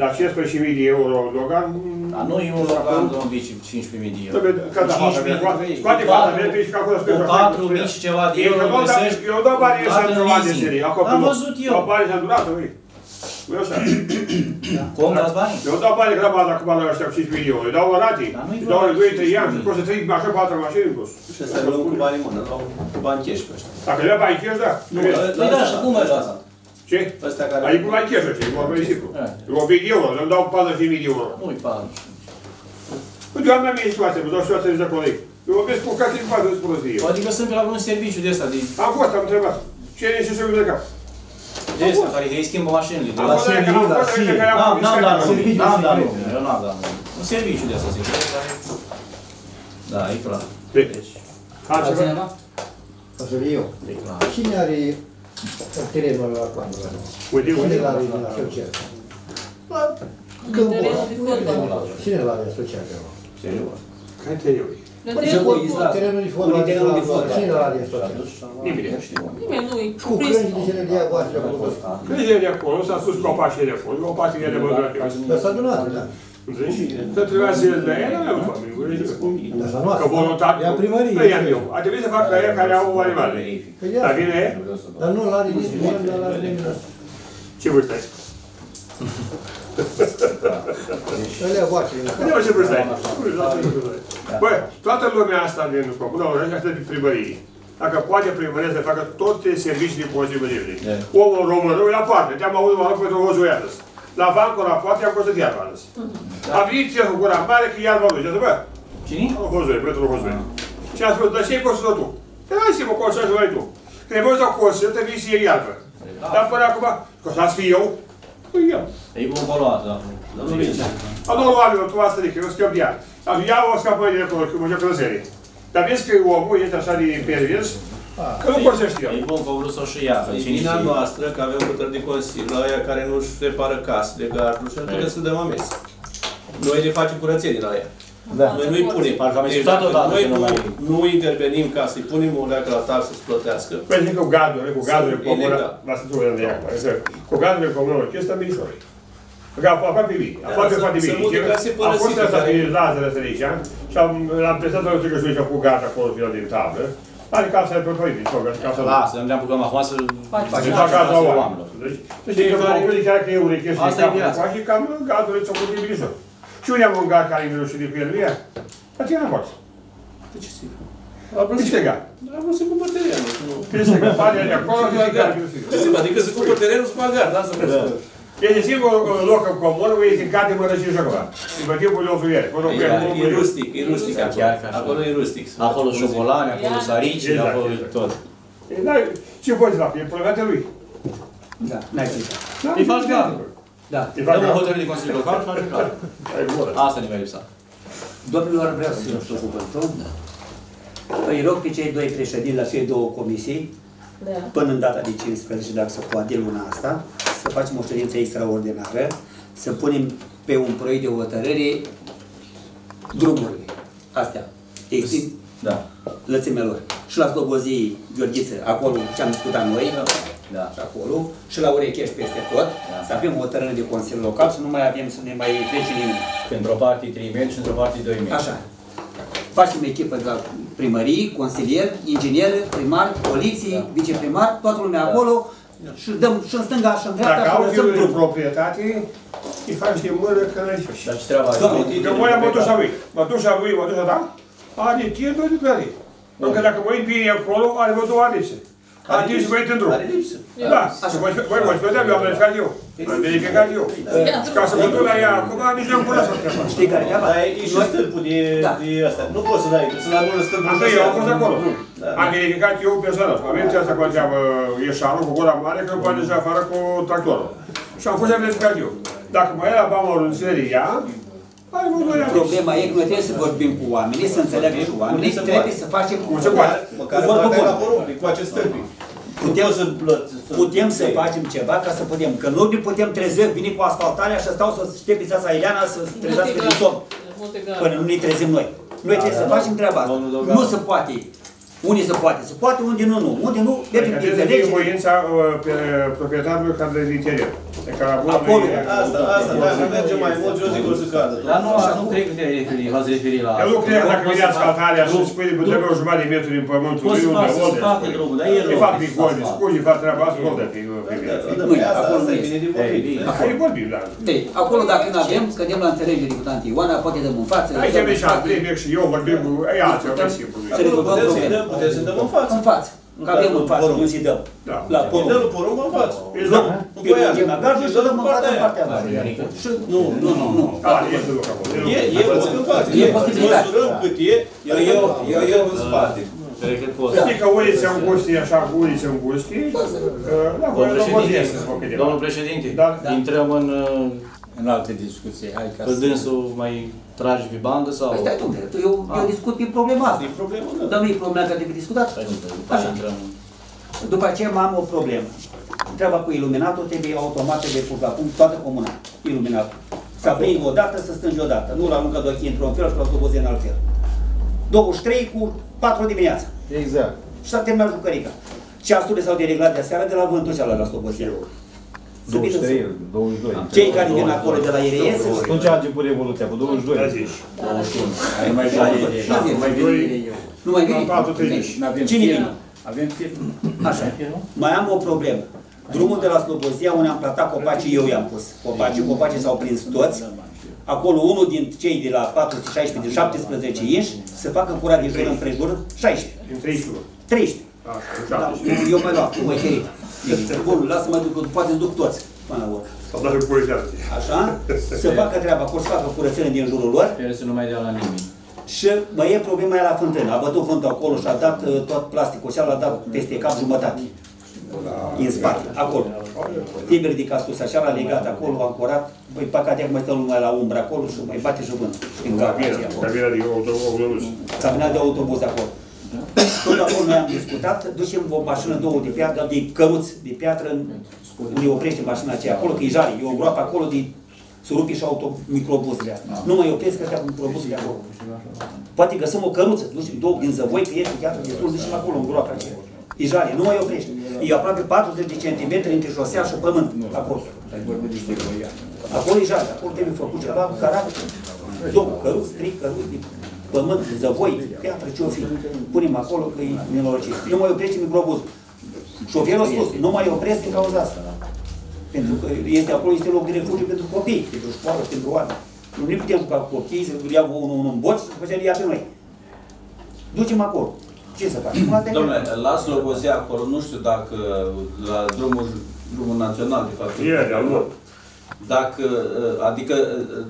Dar 15.000 de euro logan... Dar nu e un logan de un bici 15.000 de euro. Trebuie, ca da, fata mea, scoate- scoate fata mea, pe și că acolo spune Cu că fac 4 spune. mici ceva de Eu euro dau- găsești. Eu dau banii dat ăștia în într-o ani de leasing. serie. Am văzut eu. Dau banii ăștia durată, ui. Nu ăștia. Cum dați banii? Eu dau bani graba dacă bani ăștia cu 5 milioane. Eu dau o rati. Dar nu-i Dau vorba 2-3 ani și poți să trăi așa 4 mașini în plus. Și ăsta e luăm cu bani în mână, luau cu bani cash pe ăștia. Dacă le bani cash, da. Nu, Păi da, și cum ăsta? Ce? Ăstea care... Adică cu bani cash, ce? E vorba de simplu. Da. Eu 1000 de euro, îmi dau 40.000 de euro. Nu-i bani. Uite, eu am mea mie situație, mă dau situația de coleg. Eu vorbesc cu care îmi fac răspuns de eu. Adică sunt pe la un serviciu de ăsta, de, Am fost, am întrebat. Ce e și să de cap? De ăsta, care îi schimbă mașinile. De Am la fost la am fost la care am N-am, n-am dat confiscat. nume, n-am dat nume, eu n-am dat nume. Un serviciu de asta, sigur. Da, e clar. Deci, Altceva? Altcineva? O să fie eu. e clar. Cine are terenul la coandă? Uite, Cine uite. l-are din asociație? Terenul de fotbal. Cine l-are asociația? Serios. Care te iei? Terenul de fotbal. Terenul de fotbal. terenul de fotbal. Cine l-are asociația? Nimeni. Nimeni nu-i Și cu cuprins. crângi de cele de voastre acolo. Când e de acolo, s-a spus copacii de acolo, copacii de băgări. Dar s-a adunat, da. Înțelegi? Să trebuia să el de aia, nu am familie. Dar să nu Că asta. voluntar, Ea primărie. nu i-am eu. A trebuit să facă aia care au animale. Păi ia. Dar vine, Dar nu l-are nici el, nu l-are nimeni. ce vârstă ai? Alea voace. Uite-mă ce vârstă ai. Bă, toată lumea asta din Comună Oraș, asta din primărie. Dacă poate primăria să facă toate serviciile posibile. Omul românul la parte, te-am auzit mă pentru o zoiată. La bancul la poate am costat iarba ales. A venit ce cu gura mare că iarba lui. Zice, bă, Cine? o hozoi, pentru o hozoi. Și a spus, dar ce-ai costat tu? Că hai să mă costat și tu. Că ne văzut o costă, te vii să iei iarbă. Dar până acum, costați că eu? Păi eu. E bun coloat, da. Dar nu vine. A nu oamenilor, tu asta de că eu scap de ani. Am ia o scapă de acolo, că mă joc în serie. Dar vezi că omul este așa de pervers, că nu poți să știu. E bun că au vrut să o și ia. E vina noastră că avem hotărâri de Consiliu la aia care nu-și repară casele, gardul și atunci să dăm amenzi. Noi le facem curățenie la ea. Da. Noi nu-i punem. Parcă am Deci discutat dacă odată noi că nu nu, mai... nu intervenim ca să-i punem o leacă la taxă să plătească. Păi zic cu gardurile, cu gardurile Sunt comună, ilegal. la să de acum, adică cu gardurile comună, chestia mișorii. Că aproape vii, aproape să- foarte să bine. multe clase A fost părăsite asta care- de Lazară să zice, și am, l-am prestat la că să cu gata acolo pe din tablă. Are casa de pe părinte, și casa lui. Lasă, nu ne apucăm acum să... Și fac casa oamenilor. Deci, Deci, că mă gândesc chiar că e ureche și Asta e capul viața. și cam gardurile ți-au făcut de Și unde am un gard care nu știu de pe el, ea? Dar ce n-a fost? De ce să A vrut Deci să te gard. a vrut să cumpăr terenul. nu- Deci te gard. Banii de acolo, Să deci fac te gard. gard. Ce să fac? Adică să cumpăr terenul să fac gard, da? Să vreau Este singurul uh, loc în comun unde este cade mână și jocăva. Din timpul lui ieri. Până cu el, E rustic, e rustic acolo. Chiar că așa. Acolo e rustic. Acolo șobolani, acolo sarici, Exact, acolo exact. tot. Dar ce poți fac? E problema lui. Da, n-ai plicat. Îi faci gard. Da. E fac Dăm o gard. hotărâre de Consiliu Local și facem gard. Ai bună. Asta ne mai lipsa. Domnilor, vreau să nu știu cuvântul. Îi rog pe cei doi președinți la cei două comisii, Da. până în data de 15, dacă se poate, luna asta, să facem o ședință extraordinară, să punem pe un proiect de hotărâre drumurile astea. Extin Da. lățimelor. Și la Slobozii, Gheorghiță, acolo ce am discutat noi, Da. Și acolo, și la Urecheș peste tot, Da. să avem o hotărâre de Consiliu Local și nu mai avem să ne mai trece nimeni. Într-o parte 3 metri și într-o parte 2 metri. Așa. Facem echipă de la primărie, consilier, inginer, primar, poliție, viceprimar, toată lumea acolo și dăm și în stânga și în dreapta Dacă și au lăsăm firul de drum. proprietate, îi faci de mână că n-ai faci. Dar ce treaba Doamne, ai? Că voi am mătușa lui. Mătușa lui, mătușa ta, are tir, doi de plări. Încă dacă mă uit bine acolo, are vreo două lipse. Are timp să mă uit în drum. Are lipsă. Da, și voi, voi mă spuneam, eu am verificat eu. Am verificat eu. Și ca să mă duc la ea acum, nici nu-mi pune să treaba. Știi care e treaba? Dar e și stâlpul de, Da. de asta. Nu poți să dai, să dai bună stâlpul. Așa eu am fost acolo. Da. Am verificat eu personal. Am venit asta cu cheamă ieșarul, cu gura mare, că poate să afară cu tractorul. Și am fost să verificat eu. Dacă mai era bamorul în seria, ai văzut doi ani. Problema e că noi trebuie să vorbim cu oamenii, să înțeleagă și oamenii, se trebuie poate. să facem Cum se poate? Măcar Cu vorbă partea bună. la porumb, cu acest stâlpii. Putem, să plăți. putem să facem ceva ca să putem, că nu ne putem trezi, vine cu asfaltarea și stau să ștepi țața Ileana să se trezească din somn. Multe gare. până nu ne trezim noi. Noi trebuie să facem treaba asta. Domnul Dogan. Nu se poate. Unde se poate? Se poate, unde nu, nu. Unde nu, Adică depinde de trebuie să fie înțelegere. voința uh, pe proprietarului care de interior. De care la bună Acolo. lui- Asta, asta, dacă merge mai mult, eu zic o să cadă. Dar nu, nu cred că te referi, v-ați referi la... Eu nu cred că dacă vine asfaltarea și spui de trebuie o jumătate de metru din pământul Poți lui să unde faci unde să facă drumul, dar e E rău. fac din gol, scuzi, fac treaba asta, gol de fi pe mine. Nu, Asta, acolo asta nu e este. bine de vorbit. Acolo vorbim, da. Deci, acolo dacă nu avem, scădem la înțelegere cu tanti Ioana, poate dăm în față. Aici dăm avem în și spate. Andrei Bec și eu vorbim cu ei altceva, mai simplu. Să rezolvăm Puteți să-i problema. dăm, puteți să-i dăm în față. În față. Că avem în față, nu ți dăm. Da. La Îi porumb. dăm lui porumb în față. Îți dau. În Pe lungimea gardului și Îi dăm în față în partea aia. asta. Și nu, nu, nu, nu. Da, este loc acolo. E, e loc în față. E posibilitate. Măsurăm cât e, iar eu, eu, eu în spate. Cred că poți. Știi că ulițe îngusti, așa, cu ulițe îngusti, la voi Domnul nu pot președinte, să spun câteva. domnul președinte, Da. intrăm în... În alte discuții, hai ca Că să... dânsul mai tragi pe bandă sau... Păi stai, domnule, eu, eu discut pe problema asta. E problemă, da. Dar nu e problema care trebuie discutat. Hai, nu, după Așa. ce intrăm... După aceea mai am o problemă. Treaba cu iluminatul trebuie automat de pus la punct toată comuna. Iluminatul. Să aprindă o dată, să stângi o dată. Nu la muncă de ochii într-un fel și la autobuze în alt fel. 23 cu 4 dimineața. Exact. Și s-a terminat jucărica. Ceasurile s-au dereglat de seară de la vântul cealaltă la Slobozia. Să vină 23, 22. Cei care vin acolo de la IRS, Atunci ajungem cu Revoluția, cu 22. Da, zici. Nu mai vine, nu mai vine eu. nu mai vine. 430. Avem Cine firmă. vine? Avem firmă. Așa. Mai am o problemă. Drumul de la Slobozia, unde am plantat copacii, eu i-am pus. Copacii, copacii s-au prins toți. Acolo unul din cei de la 416, din 17 inși, să facă curat de jur împrejur 16. Din 31. 13. Ah, Da, 17. eu mai luat, cu măcherit. Bun, lasă-mă duc, poate duc toți până la urmă. S-au dat în poliția. Așa? Să facă treaba, acolo să facă curățenie din jurul lor. Sper să nu mai dea la nimeni. Și mai e problema aia la fântână. A bătut vântul acolo și a dat uh, tot plasticul și l-a dat peste cap jumătate. În spate, acolo. Fiber de castus așa l-a legat acolo, a ancorat. Păi păcate acum stăm numai la umbră acolo și mai bate și vântul. În gata Cabina, aceea acolo. cabina de autobuz. Cabina de autobuz acolo. Tot acolo noi am discutat, ducem o mașină, două de piatră, de căruți de piatră, în- unde oprește mașina aceea, acolo, că e jale, e o groapă acolo de surupi și auto, microbuzele astea. Nu mai opresc ăștia cu microbuzele acolo. Poate găsim o căruță, ducem două din zăvoi, că este chiar destul de și acolo, în groapa aceea. E jale, nu mai oprește. E aproape 40 de centimetri între șosea și pământ, acolo. Acolo e jale, acolo trebuie făcut ceva cu caracter. Două căruți, trei căruți de pământ, zăvoi, piatră, ce-o fi. Punem acolo că e nenorocit. Nu mai oprește microbuzul. Șoferul a spus, nu mai opresc din cauza asta. Pentru că este acolo, este loc de refugiu pentru copii, pentru școală, pentru oameni. Nu ne putem ca copiii să ia unul, unul în boț și după ce ia pe noi. Ducem acolo. Ce să facem? Asta e Domnule, la Slobozia acolo, nu știu dacă la drumul, drumul național, de fapt. E, de-al lor. Dacă, adică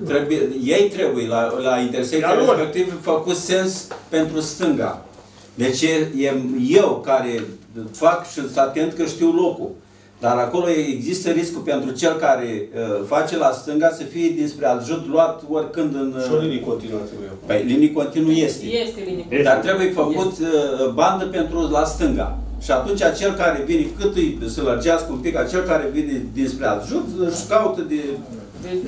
trebuie, ei trebuie la, la intersecția De-al lor. respectiv făcut sens pentru stânga. Deci e, e eu care fac și sunt atent că știu locul. Dar acolo există riscul pentru cel care uh, face la stânga să fie dinspre adjut luat oricând în... Și o linie continuă trebuie. Păi, linii continuu este. Este linie. Dar trebuie făcut uh, bandă pentru la stânga. Și atunci acel care vine, cât îi să lărgească un pic, acel care vine dinspre adjut, își caută de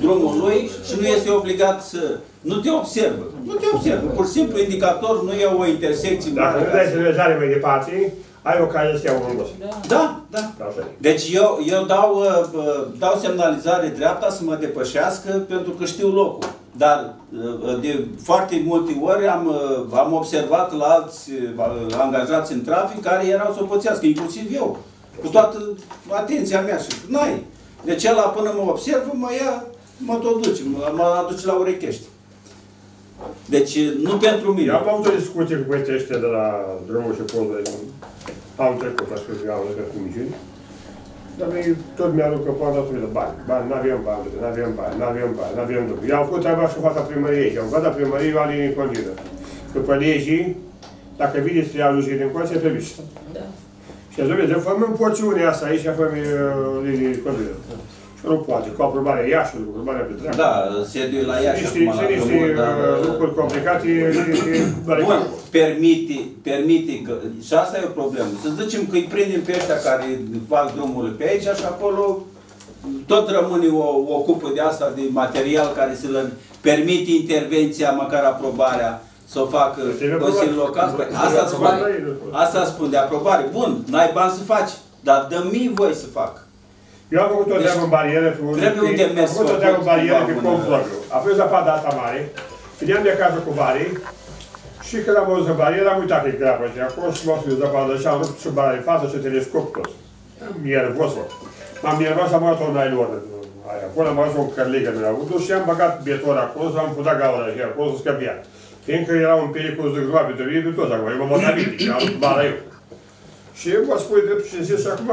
drumul lui și nu este obligat să... Nu te observă. Nu te observă. Pur și simplu indicator nu e o intersecție. Dacă nu dai semnalizare mai departe, ai ocazia să iau un bus. Da, da. Așa e. Deci eu, eu dau, uh, uh, dau semnalizare dreapta să mă depășească pentru că știu locul. Dar uh, de foarte multe ori am, uh, am observat la alți uh, angajați în trafic care erau să o pățească, inclusiv eu. Cu toată atenția mea și n-ai. Deci ăla până mă observă, mă ia, mă tot duce, mă, mă aduce la urechești. Deci nu pentru mine. Eu am avut o discuție cu băieții ăștia de la drumul și podul. Am trecut, așa că am lăsat cu miciuni. Dar ei tot mi-aduc că poate datul de bani. Bani, n-avem bani, n-avem bani, n-avem bani, n-avem drum. Eu am făcut treaba și în fața primăriei. Și în fața primăriei la linii continuă. Că pe legii, dacă vine să ia lușii din coace, trebuie să. Da. Și azi, de fă în porțiunea asta aici, fă linii continuă. Și nu poate, cu aprobarea Iașului, cu aprobarea pe treabă. Da, sediul e la Iași Niște, acum la sunt niște drumuri, dar... uh, lucruri complicate, Bun, permite, permite că, și asta e o problemă. Să zicem că îi prindem pe ăștia care fac drumurile pe aici și acolo tot rămâne o, o cupă de asta de material care să le permite intervenția, măcar aprobarea, să o facă Consiliul Local. Păi Asta spun, asta spun de aprobare. Bun, n-ai bani să faci, dar dă-mi mie voie să fac. Eu am făcut o Deci, treabă în barieră. pe- trebuie un demers Am făcut o treabă în făcut barieră pe cumva pom în- Floriu. A fost zapada asta mare. Veneam de acasă cu barii. Și când am văzut barieră, am uitat că e grabă și acolo și m-am spus zapadă și am rupt și bara în față și telescop tot. Mi e nervos, mă. M-am nervos, am luat o nailor aia. Acolo am văzut o cărligă mi-a avut și am băgat beton acolo și am putat gaura și acolo să scăpia. Fiindcă era un pericol de groape de vie de toți acum. Eu m-am luat aminte și am luat bara eu. Și mă spui drept și zis și acum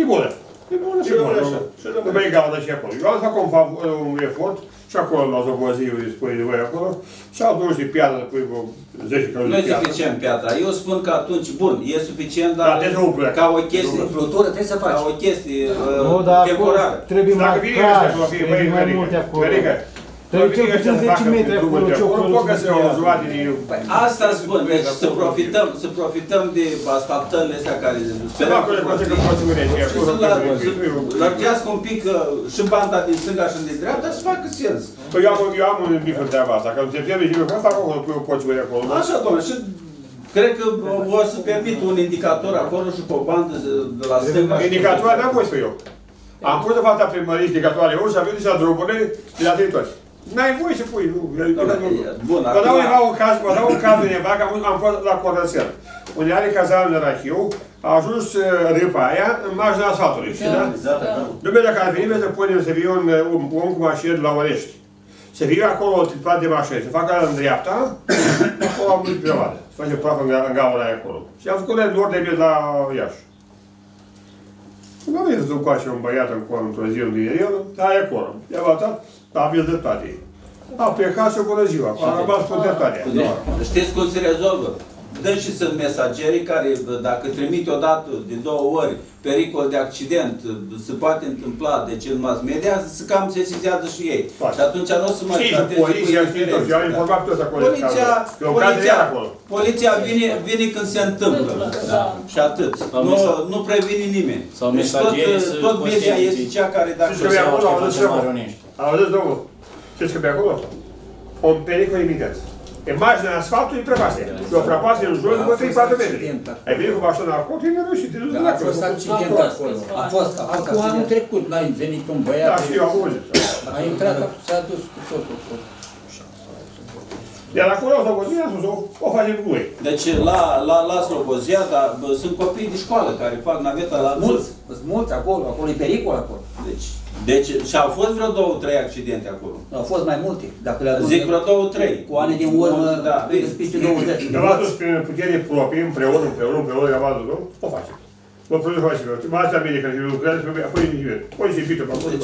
e bună. E bună și bună așa. Nu mai gaudă și acolo. Eu am făcut un, fav- un efort și acolo la Zoboziu îi spui de voi acolo și au dus de piatră, pui vreo 10 kg Nu de e piatră. suficient piatra. Eu spun că atunci, bun, e suficient, Da, dar deci nu pleacă. ca o chestie, Flutură trebuie să faci. ca o chestie Nu, uh, dar acolo temporară. trebuie Dacă mai vine ăștia cash, acolo, fie, trebuie băi, mai Verică, multe acolo. Verică, Trebuie cel vine puțin ăștia să 10 facă metri drumul acolo, de ce acolo, acolo pot că se să au zuat din Asta spun, deci să profităm, să profităm de asfaltările astea care sperăm acolo că vor poate fi. că poți mâine și Și acolo să poți la- mâine. să lărgească un pic uh, și banda din stânga și din dreapta să facă sens. Păi eu am, eu am un bif în treaba asta, că nu te pierde și eu fac acolo, pui o poți mâine acolo. Așa, domnule, și cred că o să permit un indicator acolo și cu o bandă de la stânga. și- Indicatorul n-am voi să eu. Am pus în fața primăriei indicatoare ori și am venit la drumurile de la teritori. N-ai voie să pui, nu. Bun, Vă dau acum- undeva un caz, vă dau un caz undeva, că am, am fost la Corățel. Unde are cazanul de Rachiu, a ajuns uh, râpa aia în marginea asfaltului, știi, da? Numele care a venit, vezi să punem să fie un, uh, un om cu mașină de la Orești. Să fie acolo o tipat de mașini, să facă în dreapta, [coughs] acolo am mult privadă. Să face praf în, ga- în gaura aia acolo. Și am făcut în nord de mie la Iași. Nu am venit să duc coace un băiat în cor într-o zi unde e el, dar e acolo. I-a batat, dar aveți dreptate. A plecat și bună ziua, a rămas cu dreptate. Deci, știți cum se rezolvă? Dă și sunt mesagerii care, dacă trimit o dată, de două ori, pericol de accident, se poate întâmpla, deci în mass media, se cam sesizează și ei. Și atunci nu o să mai Știi, și trateze poliția, cu știi tot, și au informat toți acolo. Poliția, E un caz de poliția, iar acolo. poliția vine, vine când se întâmplă. Da. Și atât. Sau Nu, mesa- nu previne nimeni. Sau Deci mesagerii tot, sunt tot media conștienți. este cea care dacă... Știți că pe acolo, auziți și acolo. Auziți, domnul, știți că pe acolo? Un pericol imediat. Imaginea asfaltului prăpastie. Și o prăpastie în jur după 3-4 metri. Ai venit cu mașina acolo, te și te duci Da, a fost accident acolo. A fost, a fost Acum anul accident. trecut n-ai venit un băiat. Da, știu, am auzit. A intrat, s-a dus cu totul. cu- Iar acolo o slobozia sus, o, o facem cu voi. Deci la, la, la Slobozia, dar bă, sunt copii de școală care fac naveta la Mulți, sunt mulți acolo, acolo e pericol acolo. Deci, deci și au fost vreo două, trei accidente acolo. Au fost mai multe, dacă le Zic vreo două, trei. Cu ani din urmă, Da, vedeți peste 20. De la toți prin putere proprie, împreună, împreună, împreună, i-am adus, nu? O facem. Vă produc facem. Mă asta bine, că lucrează, apoi nici vede. Poi și bită, acolo.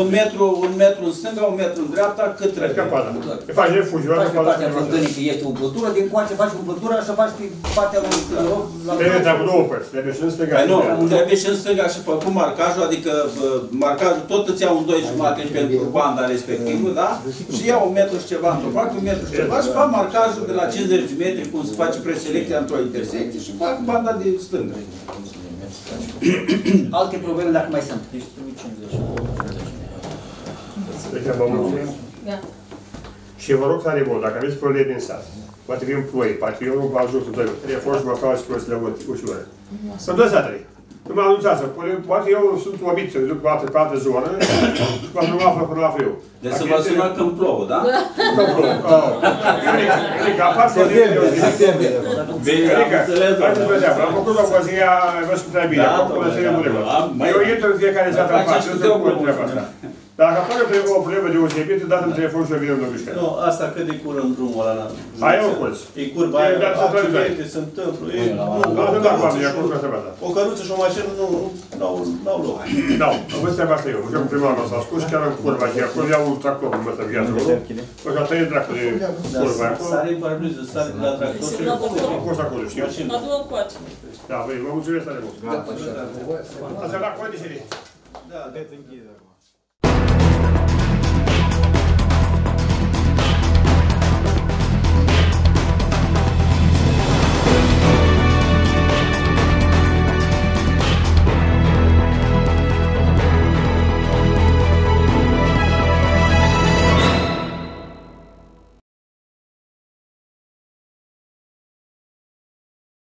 Un metru, un metru în stânga, un metru în dreapta, cât trebuie? Escapada. Îi faci refugiu, Faci pe ăla partea fântânii că este umplutură, din coace faci umplutura și faci pe partea lui rog, la Trebuie dar cu două părți, trebuie și în stânga. Păi nu, și în dreapta. trebuie și în stânga și făcut marcajul, adică bă, marcajul tot îți ia un 2 jumate pentru banda respectivă, da? Și ia un metru și ceva într-o parte, un metru și ceva și fac marcajul de la 50 de metri, cum se face preselecția într-o intersecție și fac banda de stângă. [coughs] Alte probleme dacă mai sunt. Deci vă mulțumim. Da. Și vă rog tare mult, dacă aveți probleme în sat, poate vin ploi, poate eu vă ajut cu doi, telefon și vă fac și prosele ușoare. Sunt două satele. Nu mă anunțați, poate eu sunt omit să duc pe altă, pe altă zonă [coughs] și poate nu mă află până la aflu eu. Deci să vă sună când plouă, da? Nu plouă. Oh. Iulica, aparte de eu Bine, am Iulica, înțeles, hai să doamna. vedem. Am făcut o pozia, vă spune bine, Da, acum până să ne da, murim. da. Mai- Eu intru în fiecare mai seară în faceți față, eu câte să o pun problemă. treaba asta. Dacă apare o problemă deosebită, dați-mi telefon și eu vin în Domișca. Nu, asta cât de curând drumul ăla. n-am- Hai, eu curs. E curba E, aia, dar să accidente se întâmplă. E, nu, Nu, o nu, da, căruță oamenii, și acum un- să se vadă. O căruță și o mașină nu n-au n-au loc. Da, am văzut treaba asta eu. Mergeam cu primarul s-a scos chiar în curva și acolo iau un tractor în ăsta viață acolo. O să tăie dracu de curva Dar acolo. sare în barbriză, sare de la tractor și Am fost acolo, știu. mașină. Adu-o coace. Da, băi, vă mulțumesc tare mult. Asta la condiții. Da, Veți închide acum.